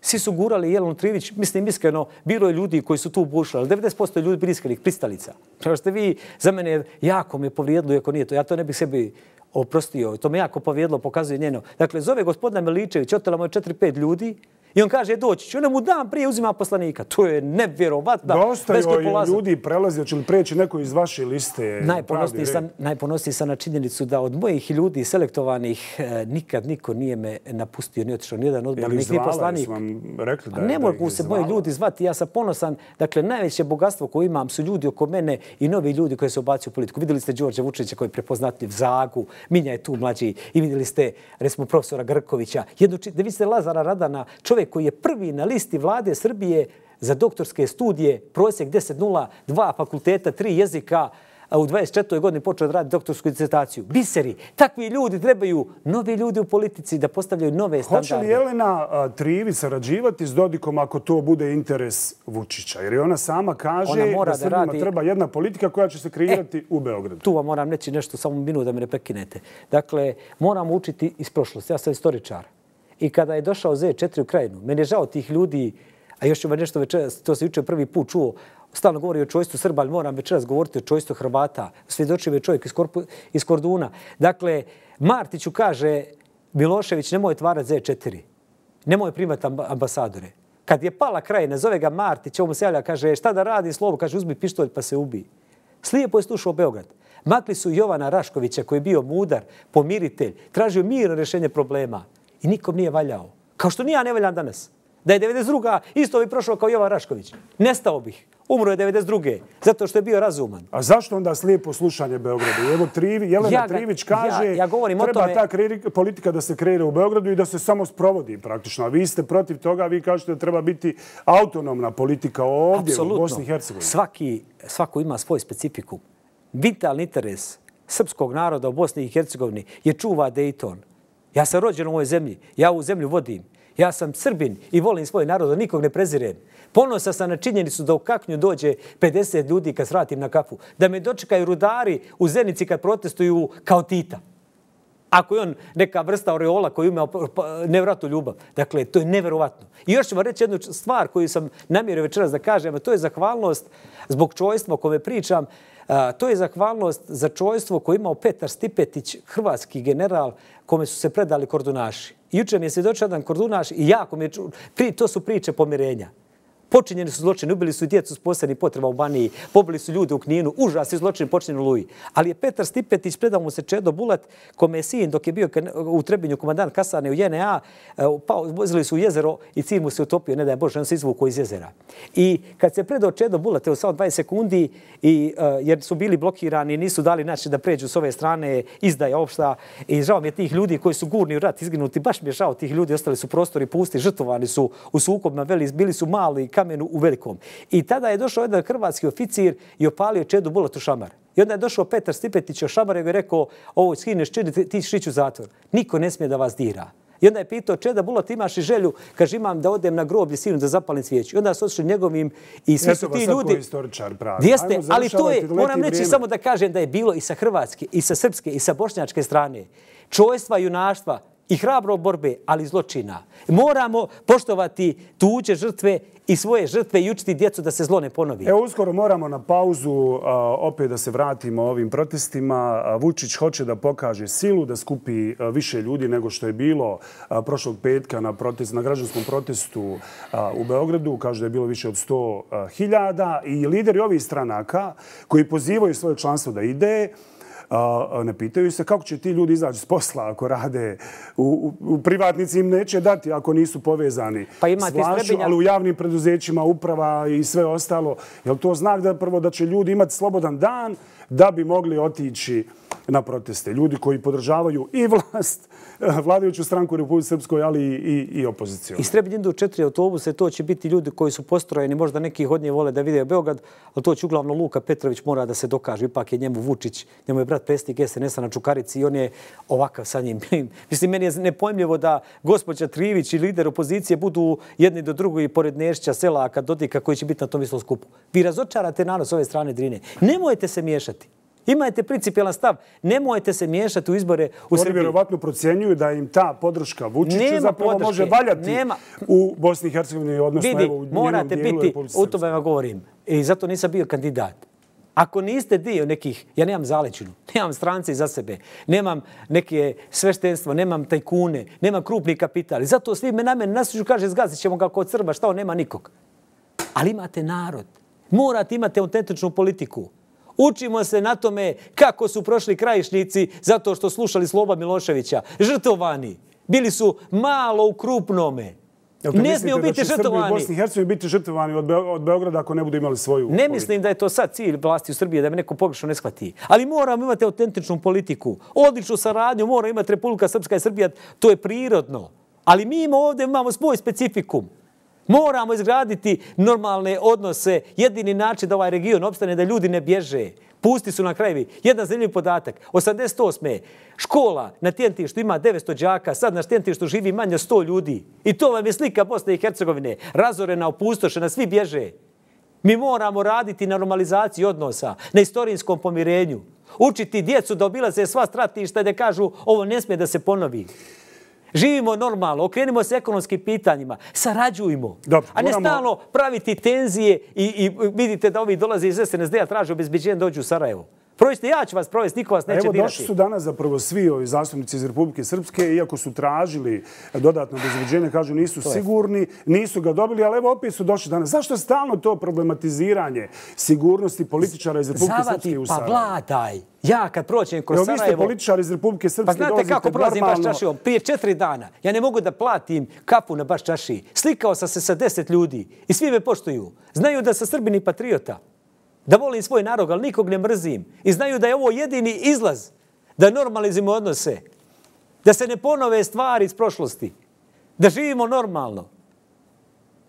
Svi su gurali Jelenu Trivić, mislim iskreno, bilo je ljudi koji su tu bušali, ali 90% ljudi bili iskrenih pristalica. Prvo što vi, za mene jako me povrijedilo, ako nije to, ja to ne bih sebi oprostio. To me jako povrijedilo, pokazuje njeno. Dakle, zove gospodina Miličević, otela mu je 4-5 ljudi, I on kaže, doći ću. Ona mu dan prije uzima poslanika. To je nevjerovatno. Dosta je ljudi prelazi, će li preći neko iz vaše liste? Najponosniji sam, najponosniji sam na činjenicu da od mojih ljudi selektovanih eh, nikad niko nije me napustio, ni otišao, nijedan odbor, ni poslanik. Vam rekli da je, ne mogu se moji ljudi zvati. Ja sam ponosan. Dakle, najveće bogatstvo koje imam su ljudi oko mene i novi ljudi koji se obacuju u politiku. Vidjeli ste Đorđe Vučića koji je prepoznatljiv Zagu, Minja je tu mlađi i vidjeli ste, recimo, profesora Grkovića. Jedno, da vi ste Lazara Radana, čovjek koji je prvi na listi vlade Srbije za doktorske studije, prosjek 10.0, dva fakulteta, tri jezika, a u 24. godini počeo da radi doktorsku disertaciju. Biseri, takvi ljudi trebaju novi ljudi u politici da postavljaju nove standarde. Hoće li Jelena Trivi sarađivati s Dodikom ako to bude interes Vučića? Jer ona sama kaže ona da Srbima radi... treba jedna politika koja će se kreirati e, u Beogradu. Tu vam moram reći nešto, samo minut da me ne prekinete. Dakle, moramo učiti iz prošlosti. Ja sam istoričar. I kada je došao Z4 u krajinu, meni je žao tih ljudi, a još ću nešto večeras, to se juče prvi put čuo, stalno govori o čojstvu Srba, ali moram večeras govoriti o čojstvu Hrvata. Svjedočio je čovjek iz, Korpu, iz Korduna. Dakle, Martiću kaže, Milošević, nemoj otvarati Z4. Nemoj primati ambasadore. Kad je pala krajina, zove ga Martić, ovo mu se javlja, kaže, šta da radi slovo, kaže, uzmi pištolj pa se ubi. Slijepo je slušao Beograd. Makli su Jovana Raškovića, koji je bio mudar, pomiritelj, tražio mirno rješenje problema. I nikom nije valjao. Kao što nija ne valjam danas. Da je 92. isto bi prošao kao Jovan Rašković. Nestao bih. Umro je 92. Zato što je bio razuman. A zašto onda slijepo slušanje Beogradu? Evo Trivi, Jelena ja ga, Trivić kaže ja, ja govorim treba tome... ta politika da se kreira u Beogradu i da se samo sprovodi praktično. A vi ste protiv toga, vi kažete da treba biti autonomna politika ovdje Absolutno. u Bosni i Hercegovini. Svaki, svako ima svoj specifiku. Vitalni interes srpskog naroda u Bosni i Hercegovini je čuva Dayton. Ja sam rođen u ovoj zemlji. Ja ovu zemlju vodim. Ja sam Srbin i volim svoj narod, nikog ne prezirem. Ponosa sam na činjenicu da u Kaknju dođe 50 ljudi kad svratim na kafu. Da me dočekaju rudari u Zenici kad protestuju kao Tita. Ako je on neka vrsta oreola koji ima nevratu ljubav. Dakle, to je neverovatno. I još ću vam reći jednu stvar koju sam namjerio večeras da kažem, a to je zahvalnost zbog čojstva o kome pričam. To je zahvalnost za čojstvo koje imao Petar Stipetić, hrvatski general, kome su se predali kordunaši. Juče mi je svjedočio jedan kordunaš i jako mi je ču... To su priče pomirenja. Počinjeni su zločini, ubili su djecu s posebnim potreba u Baniji, pobili su ljude u Kninu, užas i zločin počinjeni u Luji. Ali je Petar Stipetić predao mu se Čedo Bulat, kome je sin dok je bio u Trebinju komandant Kasane u JNA, e, pa vozili su u jezero i cilj mu se utopio, ne da je Bože, on se izvukao iz jezera. I kad se predao Čedo Bulat, evo samo 20 sekundi, i, e, jer su bili blokirani, nisu dali način da pređu s ove strane, izdaja opšta, i žao mi je tih ljudi koji su gurni u rat izginuti, baš mi je žao tih ljudi, ostali su prostori pusti, žrtovani su u sukobima, veli, bili su mali, kamenu u velikom. I tada je došao jedan hrvatski oficir i opalio Čedu Bulat u šamar. I onda je došao Petar Stipetić u šamar i je rekao, ovo skineš čini, ti šić u zatvor. Niko ne smije da vas dira. I onda je pitao, Čeda Bulat, imaš i želju? Kaže, imam da odem na groblje sinu da zapalim svijeću. I onda su otišli njegovim i svi su ti ljudi... Istoričar pravi. Jeste, ali to je, moram reći samo da kažem da je bilo i sa hrvatske, i sa srpske, i sa bošnjačke strane. Čojstva, junaštva, i hrabro borbe, ali zločina. Moramo poštovati tuđe žrtve i svoje žrtve i učiti djecu da se zlo ne ponovi. Evo, uskoro moramo na pauzu a, opet da se vratimo ovim protestima. Vučić hoće da pokaže silu, da skupi a, više ljudi nego što je bilo a, prošlog petka na, protest, na građanskom protestu u Beogradu. Kaže da je bilo više od 100 hiljada. I lideri ovih stranaka koji pozivaju svoje članstvo da ide, ne pitaju se kako će ti ljudi izaći s posla ako rade u, u privatnici im neće dati ako nisu povezani pa imate s vlašću, ali u javnim preduzećima, uprava i sve ostalo. Je to znak da prvo da će ljudi imati slobodan dan da bi mogli otići na proteste. Ljudi koji podržavaju i vlast, vladajuću stranku u Republike Srpskoj, ali i, i, i opoziciju. I Srebin četiri autobuse, to će biti ljudi koji su postrojeni, možda neki od nje vole da vide Beograd, ali to će uglavnom Luka Petrović mora da se dokaže. Ipak je njemu Vučić, njemu je brat predsjednik SNS-a na Čukarici i on je ovakav sa njim. Mislim, meni je nepojmljivo da gospođa Trivić i lider opozicije budu jedni do drugog i pored Nešća, Selaka, Dodika koji će biti na tom istom skupu. Vi razočarate narod s ove strane Drine. Nemojte se miješati. Imajte principijalan stav. Nemojte se miješati u izbore u Oni Srbiji. Oni vjerovatno procjenjuju da im ta podrška Vučiću Nema zapravo podrške. može valjati Nema. u Bosni i Hercegovini, odnosno Vidi, evo, u morate dijelu biti, u tome vam govorim. I zato nisam bio kandidat. Ako niste dio nekih, ja nemam zalećinu, nemam strance za sebe, nemam neke sveštenstvo, nemam tajkune, nemam krupni kapital. I zato svi me na mene nasuđu, kaže, zgazit ćemo ga kod Srba, šta on nema nikog. Ali imate narod. Morate imati autentičnu politiku. Učimo se na tome kako su prošli krajišnici zato što slušali Sloba Miloševića. Žrtovani. Bili su malo u krupnome. Ne smiju biti žrtovani. Srbi u Bosni i Hercegovini biti žrtovani od, od Beograda ako ne budu imali svoju Ne politiku. mislim da je to sad cilj vlasti u Srbiji, da me neko pogrešno ne shvati. Ali moramo imati autentičnu politiku. Odličnu saradnju mora imati Republika Srpska i Srbija. To je prirodno. Ali mi imamo ovdje imamo svoj specifikum. Moramo izgraditi normalne odnose. Jedini način da ovaj region opstane, da ljudi ne bježe. Pusti su na krajevi. Jedan zanimljiv podatak. 88. škola na Tijentištu ima 900 džaka, sad na Tijentištu živi manje 100 ljudi. I to vam je slika Bosne i Hercegovine. Razorena, opustošena, svi bježe. Mi moramo raditi na normalizaciji odnosa, na istorijskom pomirenju. Učiti djecu da obilaze sva stratišta i da kažu ovo ne smije da se ponovi. Živimo normalno, okrenimo se ekonomskim pitanjima, sarađujmo. Dobro, a ne moramo- stalno praviti tenzije i, i vidite da ovi dolaze iz SNSD-a, traže obezbeđenje, dođu u Sarajevo. Provesti, ja ću vas provesti, niko vas neće Evo, dirati. došli su danas zapravo svi ovi zastupnici iz Republike Srpske, iako su tražili dodatno obezbeđenje, kažu nisu sigurni, nisu ga dobili, ali evo opet su došli danas. Zašto stalno to problematiziranje sigurnosti političara iz Republike Srpske Zavati, u pa Sarajevo? vladaj. Ja kad prođem kroz Evo, vi ste Sarajevo... političar iz Republike Srpske, Pa znate dolazite kako prolazim baš normalno- čašijom? Prije četiri dana ja ne mogu da platim kapu na baš čaši. Slikao sam se sa deset ljudi i svi me poštuju. Znaju da sam srbin i patriota. Da volim svoj narod, ali nikog ne mrzim. I znaju da je ovo jedini izlaz da normalizimo odnose. Da se ne ponove stvari iz prošlosti. Da živimo normalno.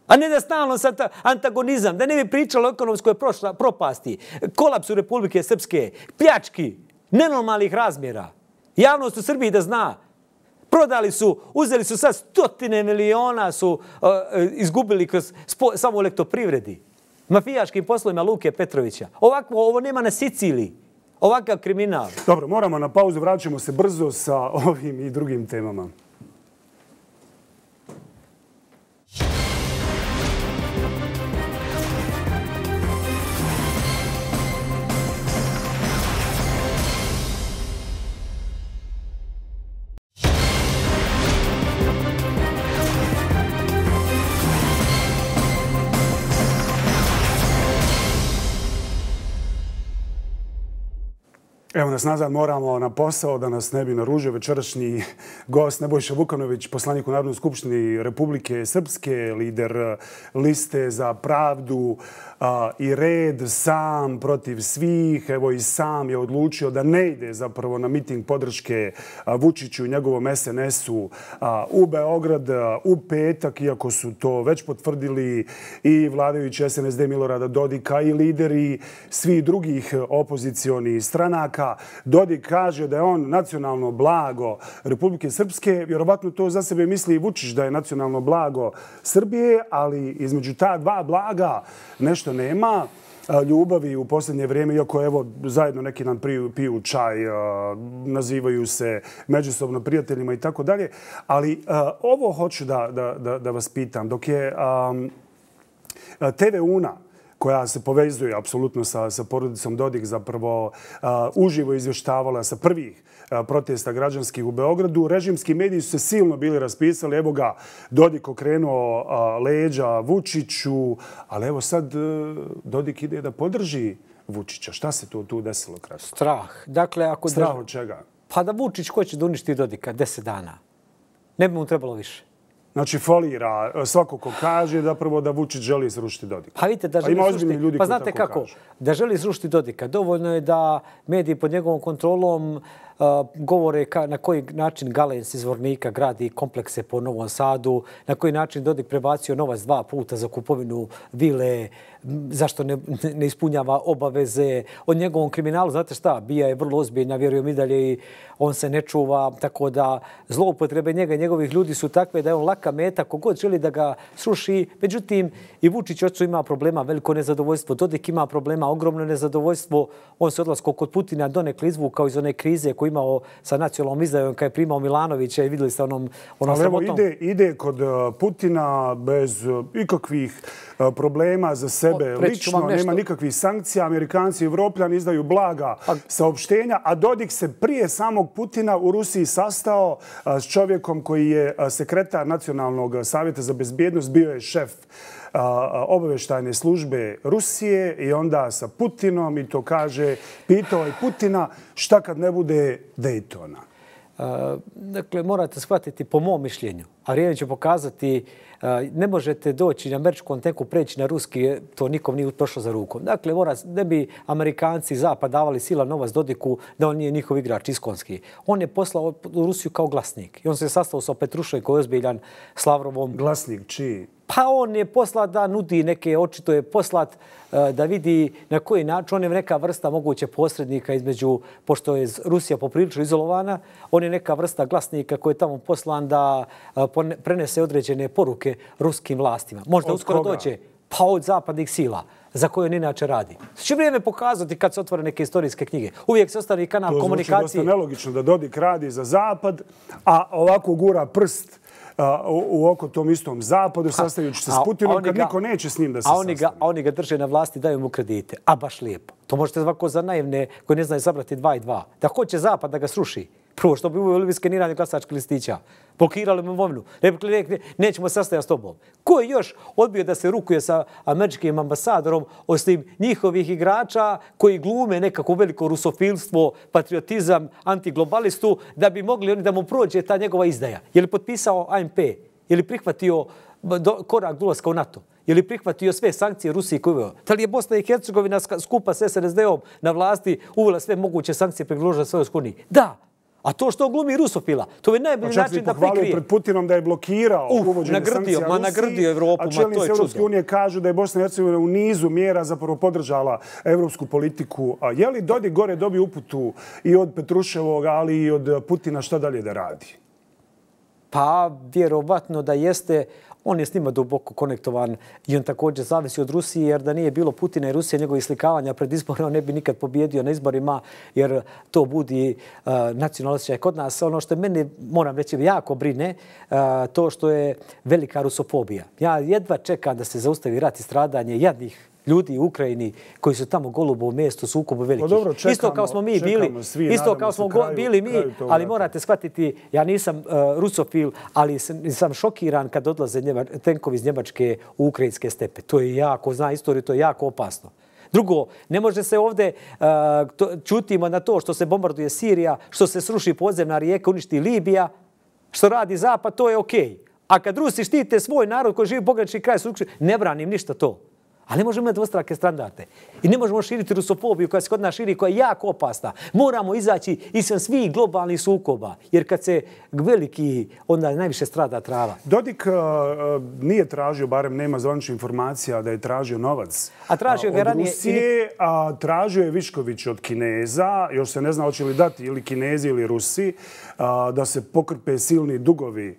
A ne da stalno sad antagonizam, da ne bi pričalo o ekonomskoj prošla, propasti, kolapsu Republike Srpske, pljački, nenormalnih razmjera. Javnost u Srbiji da zna, prodali su, uzeli su sad stotine miliona su uh, uh, izgubili kroz spo, samo u elektroprivredi. Mafijaškim poslovima Luke Petrovića. Ovako, ovo nema na Siciliji. Ovakav kriminal. Dobro, moramo na pauzu, vraćamo se brzo sa ovim i drugim temama. Evo nas nazad, moramo na posao da nas ne bi naružio večerašnji gost Nebojša Vukanović, poslanik u Narodnoj skupštini Republike Srpske, lider liste za pravdu i red sam protiv svih. Evo i sam je odlučio da ne ide zapravo na miting podrške Vučiću i njegovom SNS-u u Beograd u petak, iako su to već potvrdili i vladajući SNSD Milorada Dodika i lideri svih drugih opozicionih stranaka. Dodik kaže da je on nacionalno blago Republike Srpske. Vjerovatno to za sebe misli i Vučić da je nacionalno blago Srbije, ali između ta dva blaga nešto nema ljubavi u posljednje vrijeme, iako evo zajedno neki dan piju, piju čaj, nazivaju se međusobno prijateljima i tako dalje. Ali ovo hoću da, da, da, da vas pitam. Dok je um, TV Una koja se povezuje apsolutno sa, sa porodicom Dodik, zapravo uh, uživo izvještavala sa prvih uh, protesta građanskih u Beogradu. Režimski mediji su se silno bili raspisali. Evo ga, Dodik okrenuo leđa Vučiću, ali evo sad uh, Dodik ide da podrži Vučića. Šta se tu, tu desilo kratko? Strah. Dakle, ako... Strah od čega? Pa da Vučić hoće da uništi Dodika 10 dana. Ne bi mu trebalo više. Znači, folira uh, svako ko kaže da prvo da Vučić želi srušiti Dodik. Pa vidite da Pa želi srušiti... ozbiljni ljudi pa znate kako? kažu. Da želi srušiti Dodika. Dovoljno je da mediji pod njegovom kontrolom uh, govore ka, na koji način Galens iz Vornika gradi komplekse po Novom Sadu, na koji način Dodik prebacio novac dva puta za kupovinu vile, zašto ne, ne ispunjava obaveze o njegovom kriminalu. Znate šta, Bija je vrlo ozbiljna, vjerujem i dalje i on se ne čuva, tako da zloupotrebe njega i njegovih ljudi su takve da je on laka meta, kogod želi da ga sruši. Međutim, i Vučić ocu ima problema, veliko nezadovoljstvo. Dodik ima problema, ogromno nezadovoljstvo. On se odlasko kod Putina donekle izvukao iz one krize koju imao sa nacionalnom izdajom kad je primao Milanovića i vidjeli ste onom, onom Ali evo sramotom. ide, ide kod uh, Putina bez uh, ikakvih uh, problema za sebe O, lično, nema nikakvih sankcija. Amerikanci i Evropljani izdaju blaga Pa- saopštenja, a Dodik se prije samog Putina u Rusiji sastao s čovjekom koji je sekretar Nacionalnog savjeta za bezbjednost, bio je šef obavještajne službe Rusije i onda sa Putinom i to kaže, pitao je Putina šta kad ne bude Daytona. Dakle, morate shvatiti po mom mišljenju. a vrijeme će pokazati ne možete doći na američkom tenku, preći na ruski, to nikom nije prošlo za rukom. Dakle, mora, ne bi Amerikanci zapad davali sila novac Dodiku da on nije njihov igrač iskonski. On je poslao u Rusiju kao glasnik. I on se sastao sa Petrušoj koji je ozbiljan Slavrovom. Glasnik čiji? Pa on je poslat da nudi neke, očito je poslat e, da vidi na koji način, on je neka vrsta moguće posrednika između, pošto je Rusija poprilično izolovana, on je neka vrsta glasnika koji je tamo poslan da e, prenese određene poruke ruskim vlastima. Možda uskoro doće pa od zapadnih sila za koje on inače radi. Će vrijeme pokazati kad se otvore neke istorijske knjige. Uvijek se ostavi kanal komunikacije. To zvuči dosta nelogično da Dodik radi za zapad, a ovako gura prst u oko tom istom zapadu, sastavljući se s Putinom, kad niko neće s njim da se sastavi. A oni ga drže na vlasti, daju mu kredite. A baš lijepo. To možete zvako za naivne koji ne znaju sabrati dva i dva. Da hoće zapad da ga sruši. Prvo što bi uvijeli skeniranje glasačkih listića. Blokirali mu imovinu. Rekli, nećemo sastaviti s tobom. Ko je još odbio da se rukuje sa američkim ambasadorom osim njihovih igrača koji glume nekako veliko rusofilstvo, patriotizam, antiglobalistu, da bi mogli oni da mu prođe ta njegova izdaja? Je li potpisao AMP? Je li prihvatio do, korak dolaska u NATO? Je li prihvatio sve sankcije Rusije koje uveo? Da li je Bosna i Hercegovina skupa s SNSD-om na vlasti uvela sve moguće sankcije pregložila svojoj skuniji? Da, A to što glumi Rusofila, to je najbolji način da prikrije. Čak pred Putinom da je blokirao Uf, uvođenje nagrdio, sankcija ma Rusiji. Nagrdio Evropu, a čelnici Evropske unije kažu da je Bosna i Hercegovina u nizu mjera zapravo podržala evropsku politiku. A je li Dodik gore dobio uputu i od Petruševog, ali i od Putina šta dalje da radi? Pa, vjerovatno da jeste, on je s njima duboko konektovan i on također zavisi od Rusije, jer da nije bilo Putina i Rusije njegovih slikavanja pred izbore, on ne bi nikad pobjedio na izborima, jer to budi e, uh, nacionalno kod nas. Ono što mene, moram reći, jako brine, uh, to što je velika rusofobija. Ja jedva čekam da se zaustavi rat i stradanje jednih ljudi u Ukrajini koji su tamo golubo u mjestu sukobu velikih. Pa dobro, čekamo, isto kao smo mi bili, svi, isto kao smo kraju, bili mi, ali morate shvatiti, ja nisam uh, rusofil, ali sam, sam šokiran kad odlaze njema, tenkovi iz Njemačke u ukrajinske stepe. To je jako, zna istoriju, to je jako opasno. Drugo, ne može se ovdje uh, to, čutimo na to što se bombarduje Sirija, što se sruši podzemna rijeka, uništi Libija, što radi Zapad, to je okej. Okay. A kad Rusi štite svoj narod koji živi u pogranični kraj, ne branim ništa to. Ali možemo imati dvostrake standarde. I ne možemo širiti rusofobiju koja se kod nas širi, koja je jako opasna. Moramo izaći iz svih globalnih sukoba. Jer kad se veliki, onda najviše strada trava. Dodik uh, nije tražio, barem nema zvaničnih informacija, da je tražio novac a tražio uh, od Rusije. A tražio je Višković od Kineza. Još se ne zna hoće li dati ili Kinezi ili Rusi. Uh, da se pokrpe silni dugovi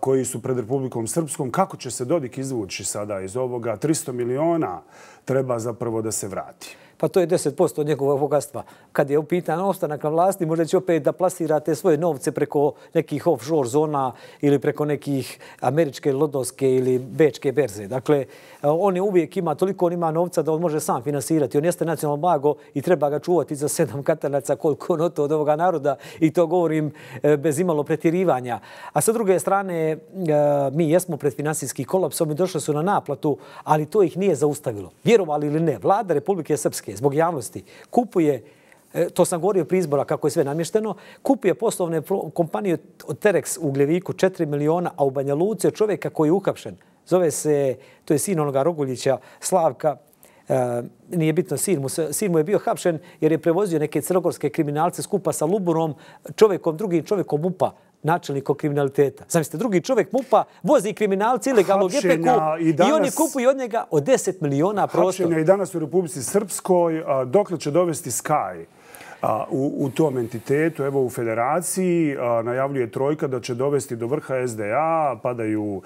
koji su pred Republikom Srpskom. Kako će se Dodik izvući sada iz ovoga? 300 miliona treba zapravo da se vrati pa to je 10% od njegovog bogatstva. Kad je upitan ostanak na vlasti, možda će opet da plasirate svoje novce preko nekih offshore zona ili preko nekih američke, lodovske ili bečke berze. Dakle, on je uvijek ima, toliko on ima novca da on može sam finansirati. On jeste nacionalno blago i treba ga čuvati za sedam katanaca koliko on od ovoga naroda i to govorim e, bez imalo pretjerivanja. A sa druge strane, e, mi jesmo pred finansijski kolaps, oni došli su na naplatu, ali to ih nije zaustavilo. Vjerovali ili ne, vlada Republike Srpske zbog javnosti, kupuje e, to sam govorio pri izbora kako je sve namješteno, kupuje poslovne kompanije od Terex u Gljeviku 4 miliona, a u Banja Luce čovjeka koji je uhapšen. zove se, to je sin onoga Roguljića, Slavka, e, nije bitno, sin mu, sin mu je bio hapšen jer je prevozio neke crnogorske kriminalce skupa sa Luburom, čovjekom, drugim čovjekom UPA, načelnikom kriminaliteta. Zamislite, drugi čovjek MUPA vozi kriminalci ilegalno u GPK i, i oni kupuju od njega od 10 miliona prostora. Hapšenja i danas u Republici Srpskoj, dokle će dovesti Sky? U, u tom entitetu, evo u federaciji, najavljuje trojka da će dovesti do vrha SDA, padaju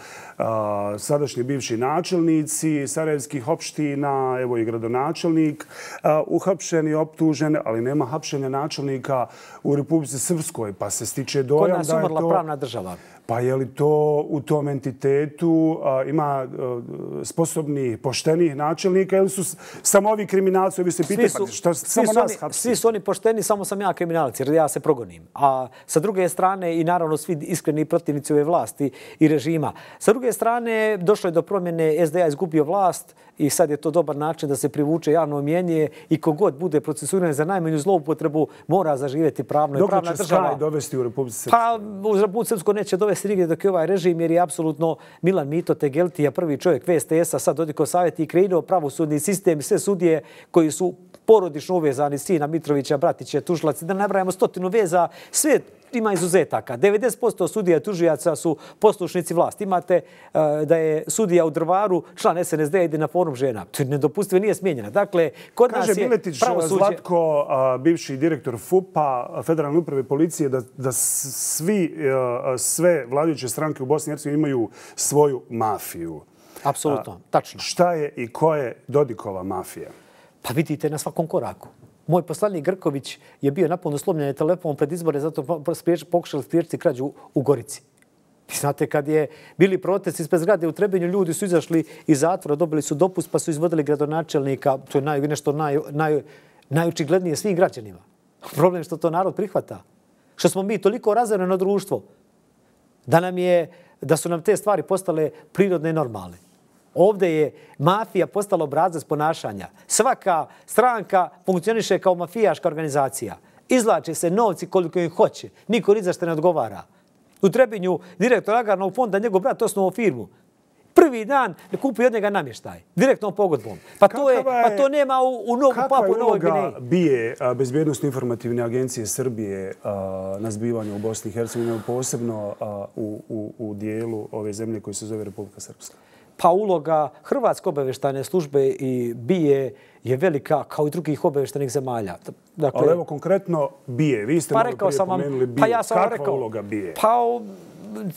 sadašnji bivši načelnici Sarajevskih opština, evo i gradonačelnik, uhapšen i optužen, ali nema hapšenja načelnika u Republici Srpskoj, pa se stiče dojam da je to... Kod nas umrla pravna država. Pa je li to u tom entitetu ima sposobni, poštenih načelnika ili su samo ovi kriminalci, ovi se pitaju, pa što samo nas hapsi? Svi su oni pošteni, samo sam ja kriminalac, jer ja se progonim. A sa druge strane, i naravno svi iskreni protivnici ove vlasti i režima. Sa druge strane, došlo je do promjene, SDA izgubio vlast, i sad je to dobar način da se privuče javno mjenje i kogod bude procesuran za najmanju zloupotrebu mora zaživjeti pravno. Dok će Sky dovesti u Republici Srpskoj? Pa u Republici Srpskoj neće dovesti se nigdje dok je ovaj režim, jer je apsolutno Milan Mito Tegeltija, prvi čovjek VSTS-a, sad Dodiko savjet i krenuo pravosudni sistem, sve sudije koji su porodično uvezani, sina Mitrovića, Bratića, Tušlac, da nabrajamo stotinu veza, sve ima izuzetaka. 90% sudija tužijaca su poslušnici vlasti. Imate e, da je sudija u Drvaru, član SNSD, ide na forum žena. To je nedopustivo, nije smijenjena. Dakle, kod Kaže nas je Miletić, pravosuđe... Zlatko, a, bivši direktor FUPA, Federalne uprave policije, da, da svi, a, sve vladajuće stranke u Bosni i Hercegovini imaju svoju mafiju. Apsolutno, tačno. Šta je i ko je Dodikova mafija? Pa vidite na svakom koraku. Moj poslanik Grković je bio napolno slomljen telefon pred izbore, zato pokušali spriječiti krađu u Gorici. Vi znate, kad je bili protest ispred zgrade u Trebinju, ljudi su izašli iz zatvora, dobili su dopust, pa su izvodili gradonačelnika. To je naj, nešto naj, naj, najučiglednije svim građanima. Problem je što to narod prihvata. Što smo mi toliko razvrljeno društvo da, nam je, da su nam te stvari postale prirodne i normalne. Ovde je mafija postala obrazac ponašanja. Svaka stranka funkcioniše kao mafijaška organizacija. Izlače se novci koliko im hoće. Niko ni zašto ne odgovara. U Trebinju direktor Agarnog fonda, njegov brat, osnovo firmu. Prvi dan ne kupio od njega namještaj. Direktnom pogodbom. Pa to, je, pa to nema u, u Novu Papu u Novoj Gvineji. bije bezbjednostno informativne agencije Srbije a, na zbivanju u Bosni i Hercegovini, posebno a, u, u, u dijelu ove zemlje koje se zove Republika Srpska? Pa uloga Hrvatske obaveštajne službe i bije je velika kao i drugih obaveštajnih zemalja. Dakle, Ali evo konkretno bije. Vi ste pa malo pomenuli bije. Pa ja sam Kakva rekao, uloga bije? Pa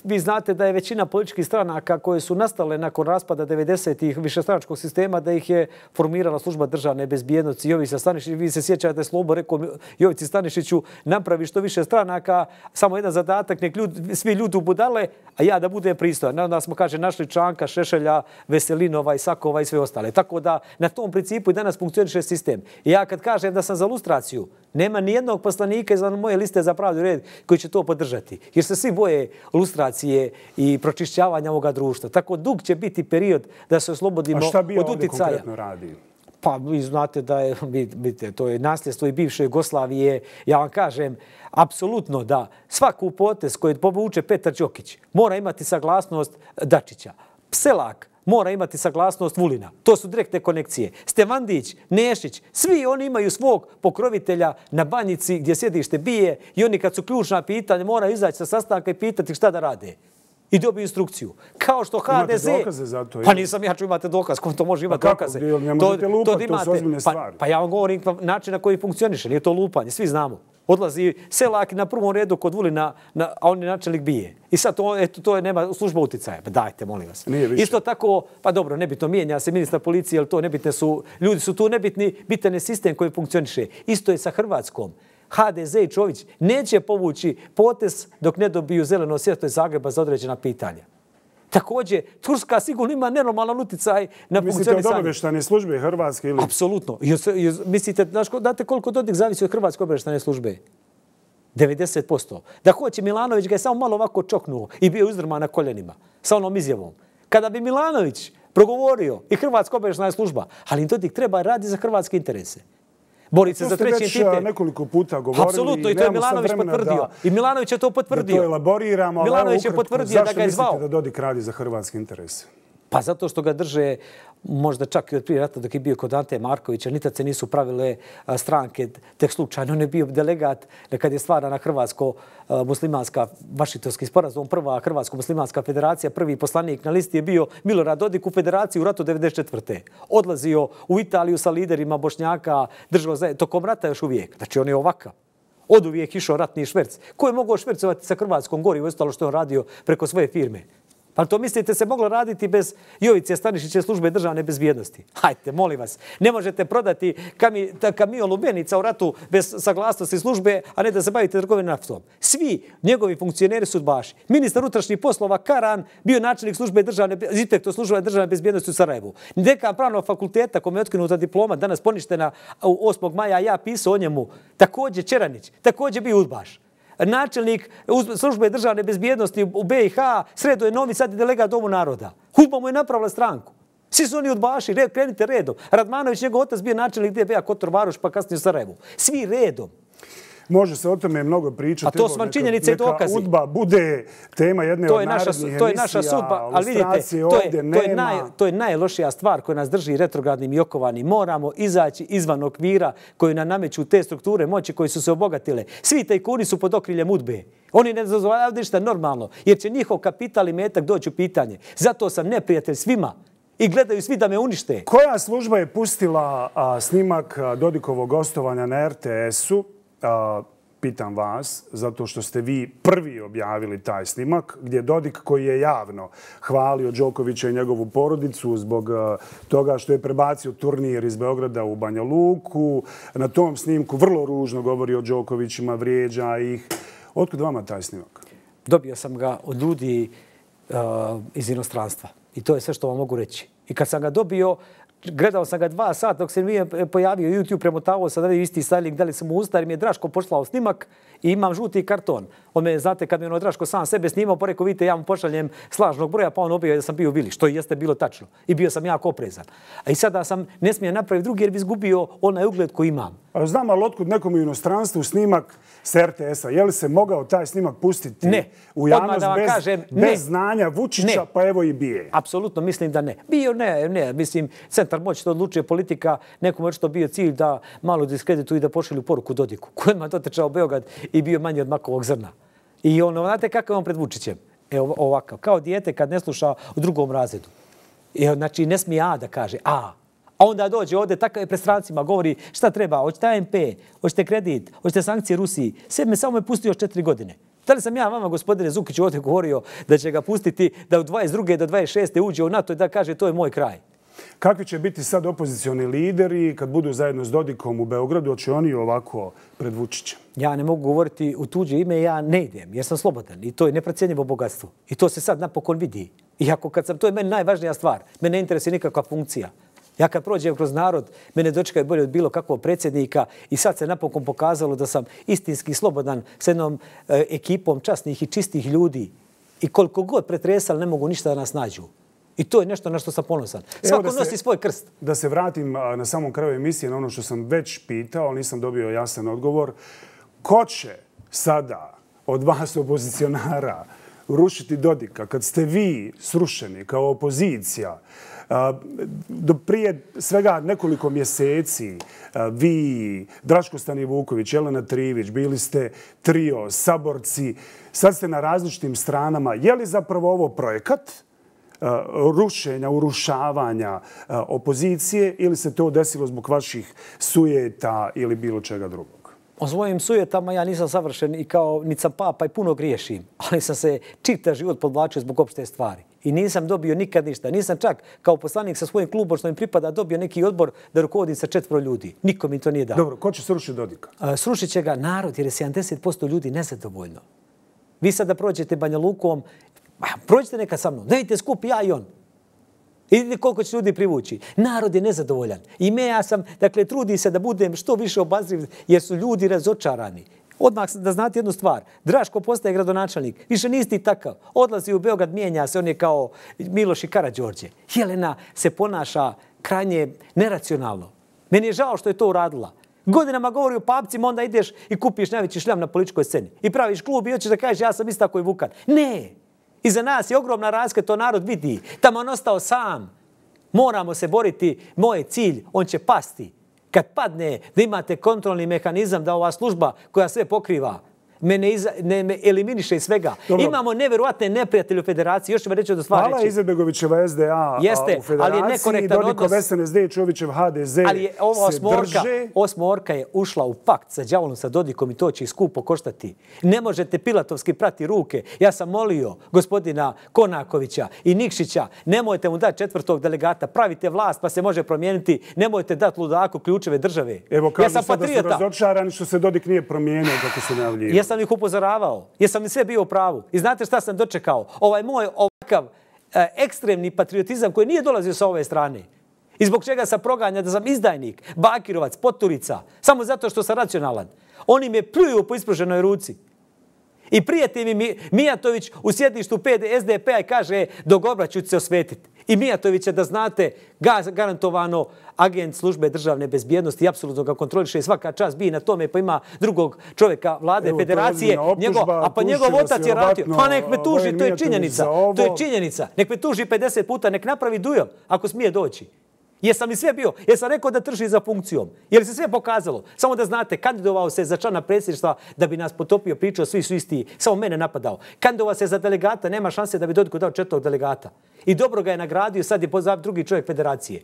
vi znate da je većina političkih stranaka koje su nastale nakon raspada 90-ih višestranačkog sistema da ih je formirala služba državne bezbijednosti. Jovica Stanišić, vi se sjećate Slobo, rekao Jovici Stanišiću, napravi što više stranaka, samo jedan zadatak, nek ljud, svi ljudi budale, a ja da bude pristojan. Onda smo, kaže, našli Čanka, Šešelja, Veselinova, i Sakova i sve ostale. Tako da na tom principu i danas funkcioniše sistem. I ja kad kažem da sam za lustraciju, nema ni jednog poslanika iz moje liste za pravdu red koji će to podržati. Jer se svi boje lustracije i pročišćavanja ovoga društva. Tako dug će biti period da se oslobodimo od uticaja. A šta bi ovdje konkretno radi? Pa vi znate da je, vidite, to je nasljedstvo i bivše Jugoslavije. Ja vam kažem, apsolutno da svaku potez koju povuče Petar Đokić mora imati saglasnost Dačića. Pselak mora imati saglasnost Vulina. To su direktne konekcije. Stevandić, Nešić, svi oni imaju svog pokrovitelja na banjici gdje sjedište bije i oni kad su ključna pitanja mora izaći sa sastanka i pitati šta da rade i dobiju instrukciju. Kao što HDZ... Imate dokaze za to? Pa nisam ja ću imate dokaz. Ko to može imati pa dokaze? Kako? Ne možete to, lupati, to, to su ozbiljne pa, stvari. Pa, pa ja vam govorim način na koji funkcioniše. Nije to lupanje, svi znamo. Odlazi selak na prvom redu kod Vulina, na, a on je načelnik bije. I sad to, eto, to je nema služba uticaja. Pa dajte, molim vas. Nije više. Isto tako, pa dobro, nebitno mijenja se ministar policije, ali to nebitne su, ljudi su tu nebitni, bitan je sistem koji funkcioniše. Isto je sa Hrvatskom. HDZ i Čović neće povući potes dok ne dobiju zeleno svjetlo iz Zagreba za određena pitanja. Također, Turska sigurno ima nenormalan uticaj na funkcionisanje. Mislite od obeštane službe Hrvatske ili? Apsolutno. Mislite, znaš, date koliko Dodik zavisi od Hrvatske obeštane službe? 90%. Da hoće Milanović ga je samo malo ovako čoknuo i bio uzdrman na koljenima sa onom izjavom. Kada bi Milanović progovorio i Hrvatska obeštana služba, ali Dodik treba radi za hrvatske interese boriti se za treći entitet. To ste već nekoliko puta govorili. Apsolutno, i to je Milanović potvrdio. Da, I Milanović je to potvrdio. Da to elaboriramo, Milanović je potvrdio da ga je zvao. Zašto mislite da Dodik radi za hrvatske interese? Pa zato što ga drže možda čak i od prije rata dok je bio kod Ante Markovića, nitad se nisu pravile stranke tek slučajno. On je bio delegat kad je stvarana Hrvatsko-muslimanska vašitovski sporazum, prva Hrvatsko-muslimanska federacija, prvi poslanik na listi je bio Milorad Dodik u federaciji u ratu 94. Odlazio u Italiju sa liderima Bošnjaka, držao za tokom rata još uvijek. Znači on je ovakav. Od uvijek išao ratni šverc. Ko je mogao švercovati sa Hrvatskom gori, ostalo što je on radio preko svoje firme? Pa to mislite se moglo raditi bez Jovice Stanišiće službe državne bezbjednosti? Hajte, molim vas. Ne možete prodati kami, kamio Lubenica u ratu bez saglasnosti službe, a ne da se bavite trgovine naftom. Svi njegovi funkcioneri su baš. Ministar utrašnjih poslova Karan bio načelnik službe državne, inspektor službe državne bezbjednosti u Sarajevu. Dekan pravnog fakulteta kome je otkinuta diploma, danas poništena 8. maja, ja pisao o njemu. Također Čeranić, također bio udbaš načelnik službe državne bezbjednosti u BiH, sredo je novi sad delegat Domu naroda. Hudba mu je napravila stranku. Svi su oni odbaši, red, krenite redom. Radmanović, njegov otac, bio načelnik DBA Kotor Varoš, pa kasnije u Sarajevu. Svi redom. Može se o tome mnogo pričati. A to su vam činjenice i dokazi. Neka udba bude tema jedne to od naša, narednih To je naša sudba, ali vidite, to je, to, je naj, to je najlošija stvar koja nas drži retrogradnim i okovanim. Moramo izaći izvan okvira koji nam nameću te strukture moći koji su se obogatile. Svi tajkuni su pod okriljem udbe. Oni ne dozvoljavaju ništa normalno, jer će njihov kapital i metak doći u pitanje. Zato sam neprijatelj svima i gledaju svi da me unište. Koja služba je pustila a, snimak Dodikovog gostovanja na RTS-u? Pitam vas, zato što ste vi prvi objavili taj snimak, gdje Dodik koji je javno hvalio Đokovića i njegovu porodicu zbog e, toga što je prebacio turnir iz Beograda u Banja Luku. Na tom snimku vrlo ružno govori o Đokovićima, vrijeđa ih. Otkud vama taj snimak? Dobio sam ga od ljudi uh, iz inostranstva. I to je sve što vam mogu reći. I kad sam ga dobio, gledao sam ga dva sata dok se mi pojavio YouTube premotavao sa da li isti styling, da li sam mu usta, mi je Draško poslao snimak i imam žuti karton. On me, znate, kad mi ono Draško sam sebe snimao, poreko, vidite, ja mu pošaljem slažnog broja, pa on obio da sam bio vili, što jeste bilo tačno. I bio sam jako oprezan. A i sada sam ne smije napraviti drugi jer bi izgubio onaj ugled koji imam. A znam, ali otkud nekom u inostranstvu snimak s RTS-a, je li se mogao taj snimak pustiti ne. u javnost bez, kažem, bez znanja Vučića, ne. pa evo i bije? Apsolutno mislim da ne. Bio ne, ne, mislim, centar moći to odlučuje politika, nekom je što bio cilj da malo diskreditu i da pošalju poruku Dodiku, kojima je dotečao Beograd i bio manje od makovog zrna. I ono, znate kakav je on pred Vučićem? Evo ovakav, kao dijete kad ne sluša u drugom razredu. E, znači, ne smije A da kaže A. A onda dođe ovdje, takav je pred strancima, govori šta treba, hoćete AMP, hoćete kredit, hoćete sankcije Rusiji. Sve me samo me pustio još četiri godine. Da li sam ja vama, gospodine Zukić, ovdje govorio da će ga pustiti da u 22. do 26. uđe u NATO i da kaže to je moj kraj? Kakvi će biti sad opozicioni lideri kad budu zajedno s Dodikom u Beogradu, oće oni ovako pred Vučićem? Ja ne mogu govoriti u tuđe ime, ja ne idem jer sam slobodan i to je neprocijenjivo bogatstvo. I to se sad napokon vidi. Iako kad sam, to je meni najvažnija stvar. Mene ne interesuje nikakva funkcija. Ja kad prođem kroz narod, mene dočekaju bolje od bilo kakvog predsjednika i sad se napokon pokazalo da sam istinski slobodan s jednom e, ekipom časnih i čistih ljudi. I koliko god pretresali, ne mogu ništa da nas nađu. I to je nešto na što sam ponosan. Svako se, nosi svoj krst. Da se vratim na samom kraju emisije na ono što sam već pitao, ali nisam dobio jasan odgovor. Ko će sada od vas opozicionara rušiti Dodika kad ste vi srušeni kao opozicija? Do prije svega nekoliko mjeseci vi, Draško Stani Vuković, Jelena Trivić, bili ste trio, saborci, sad ste na različitim stranama. Je li zapravo ovo projekat rušenja, urušavanja opozicije ili se to desilo zbog vaših sujeta ili bilo čega drugog? O svojim sujetama ja nisam savršen i kao ni sam papa i puno griješim, ali sam se čita život podvlačio zbog opšte stvari. I nisam dobio nikad ništa. Nisam čak kao poslanik sa svojim klubom što mi pripada dobio neki odbor da rukovodim sa četvro ljudi. Niko mi to nije dao. Dobro, ko će srušiti Dodika? Srušit će ga narod jer je 70% ljudi nezadovoljno. Vi sada prođete Banja Lukom, prođite neka sa mnom, dajte skup ja i on. Idite koliko će ljudi privući. Narod je nezadovoljan. I me ja sam, dakle, trudi se da budem što više obazriv jer su ljudi razočarani. Odmah da znate jednu stvar. Draško postaje gradonačelnik. Više nisti takav. Odlazi u Beograd, mijenja se. On je kao Miloš i Karadžorđe. Jelena se ponaša krajnje neracionalno. Meni je žao što je to uradila. Godinama govori o papcima, onda ideš i kupiš najveći šljam na političkoj sceni. I praviš klub i hoćeš da kažeš ja sam isto koji Vukan. Ne! Iza nas je ogromna razlika, to narod vidi. Tamo on ostao sam. Moramo se boriti. Moj cilj, on će pasti kad padne da imate kontrolni mehanizam da ova služba koja sve pokriva me iza, ne me eliminiše iz svega. Dobro. Imamo neverovatne neprijatelje u federaciji. Još ćemo reći od stvari. Hvala Izetbegovićeva SDA Jeste, u federaciji. ali je nekorektan Dodiko odnos. I Čovićev HDZ ali je ova osmorka, drže. osmorka je ušla u pakt sa djavolom, sa Dodikom i to će skupo koštati. Ne možete Pilatovski prati ruke. Ja sam molio gospodina Konakovića i Nikšića, nemojte mu dati četvrtog delegata, pravite vlast pa se može promijeniti, nemojte dati ludaku ključeve države. Evo, ja sam patriota. da su razočarani što se Dodik nije promijenio kako su najavljivali sam ih upozoravao. Jesam li sve bio u pravu? I znate šta sam dočekao? Ovaj moj ovakav e, ekstremni patriotizam koji nije dolazio sa ove strane. I zbog čega sam proganja da sam izdajnik, bakirovac, poturica, samo zato što sam racionalan. Oni me pljuju po ispruženoj ruci. I prijatelj mi Mijatović u sjedištu 5 SDP-a kaže do Gobra ću se osvetiti. I Mijatovića da znate, garantovano agent službe državne bezbjednosti i apsolutno ga kontroliše svaka čast bi na tome pa ima drugog čovjeka vlade Evo, federacije. Njegov, a pa njegov otac je ratio. Pa nek me tuži, to je činjenica. To je činjenica. Nek me tuži 50 puta, nek napravi dujom ako smije doći. Jesam li sve bio? Jesam rekao da trži za funkcijom? Je li se sve pokazalo? Samo da znate, kandidovao se za člana predsjedništva da bi nas potopio, pričao, svi su isti, samo mene napadao. Kandidovao se za delegata, nema šanse da bi Dodiko dao četvrtog delegata. I dobro ga je nagradio, sad je pozdrav drugi čovjek federacije.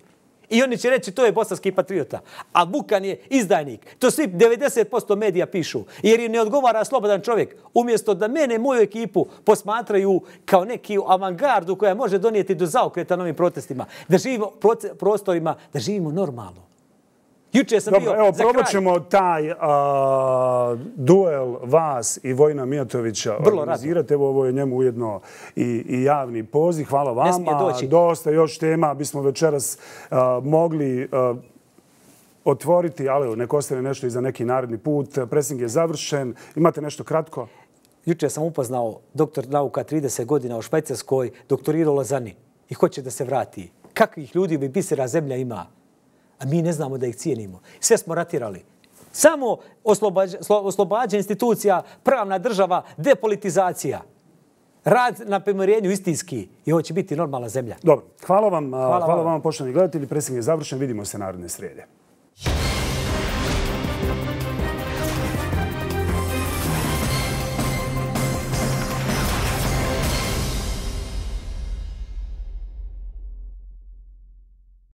I oni će reći to je bosanski patriota. A Vukan je izdajnik. To svi 90% medija pišu. Jer im ne odgovara slobodan čovjek. Umjesto da mene, moju ekipu, posmatraju kao neki avangardu koja može donijeti do zaokreta novim protestima. Da živimo prostorima, da živimo normalno. Juče sam Dobro, bio evo, za probat ćemo taj uh, duel vas i Vojna Mijatovića Vrlo organizirati. Evo, ovo je njemu ujedno i, i javni poziv. Hvala vama. Dosta još tema bismo večeras uh, mogli uh, otvoriti, ali evo, nek ostane nešto i za neki naredni put. Presing je završen. Imate nešto kratko? Juče sam upoznao doktor nauka 30 godina u Švajcarskoj, doktorirao Lozani i hoće da se vrati. Kakvih ljudi bi bisera zemlja ima? A mi ne znamo da ih cijenimo. Sve smo ratirali. Samo oslobađa, oslobađa institucija, pravna država, depolitizacija. Rad na pomirenju istinski i ovo će biti normalna zemlja. Dobro, hvala vam, Hvala hvala vam. vam poštovani gledatelji. Presing je završen. Vidimo se naredne srede.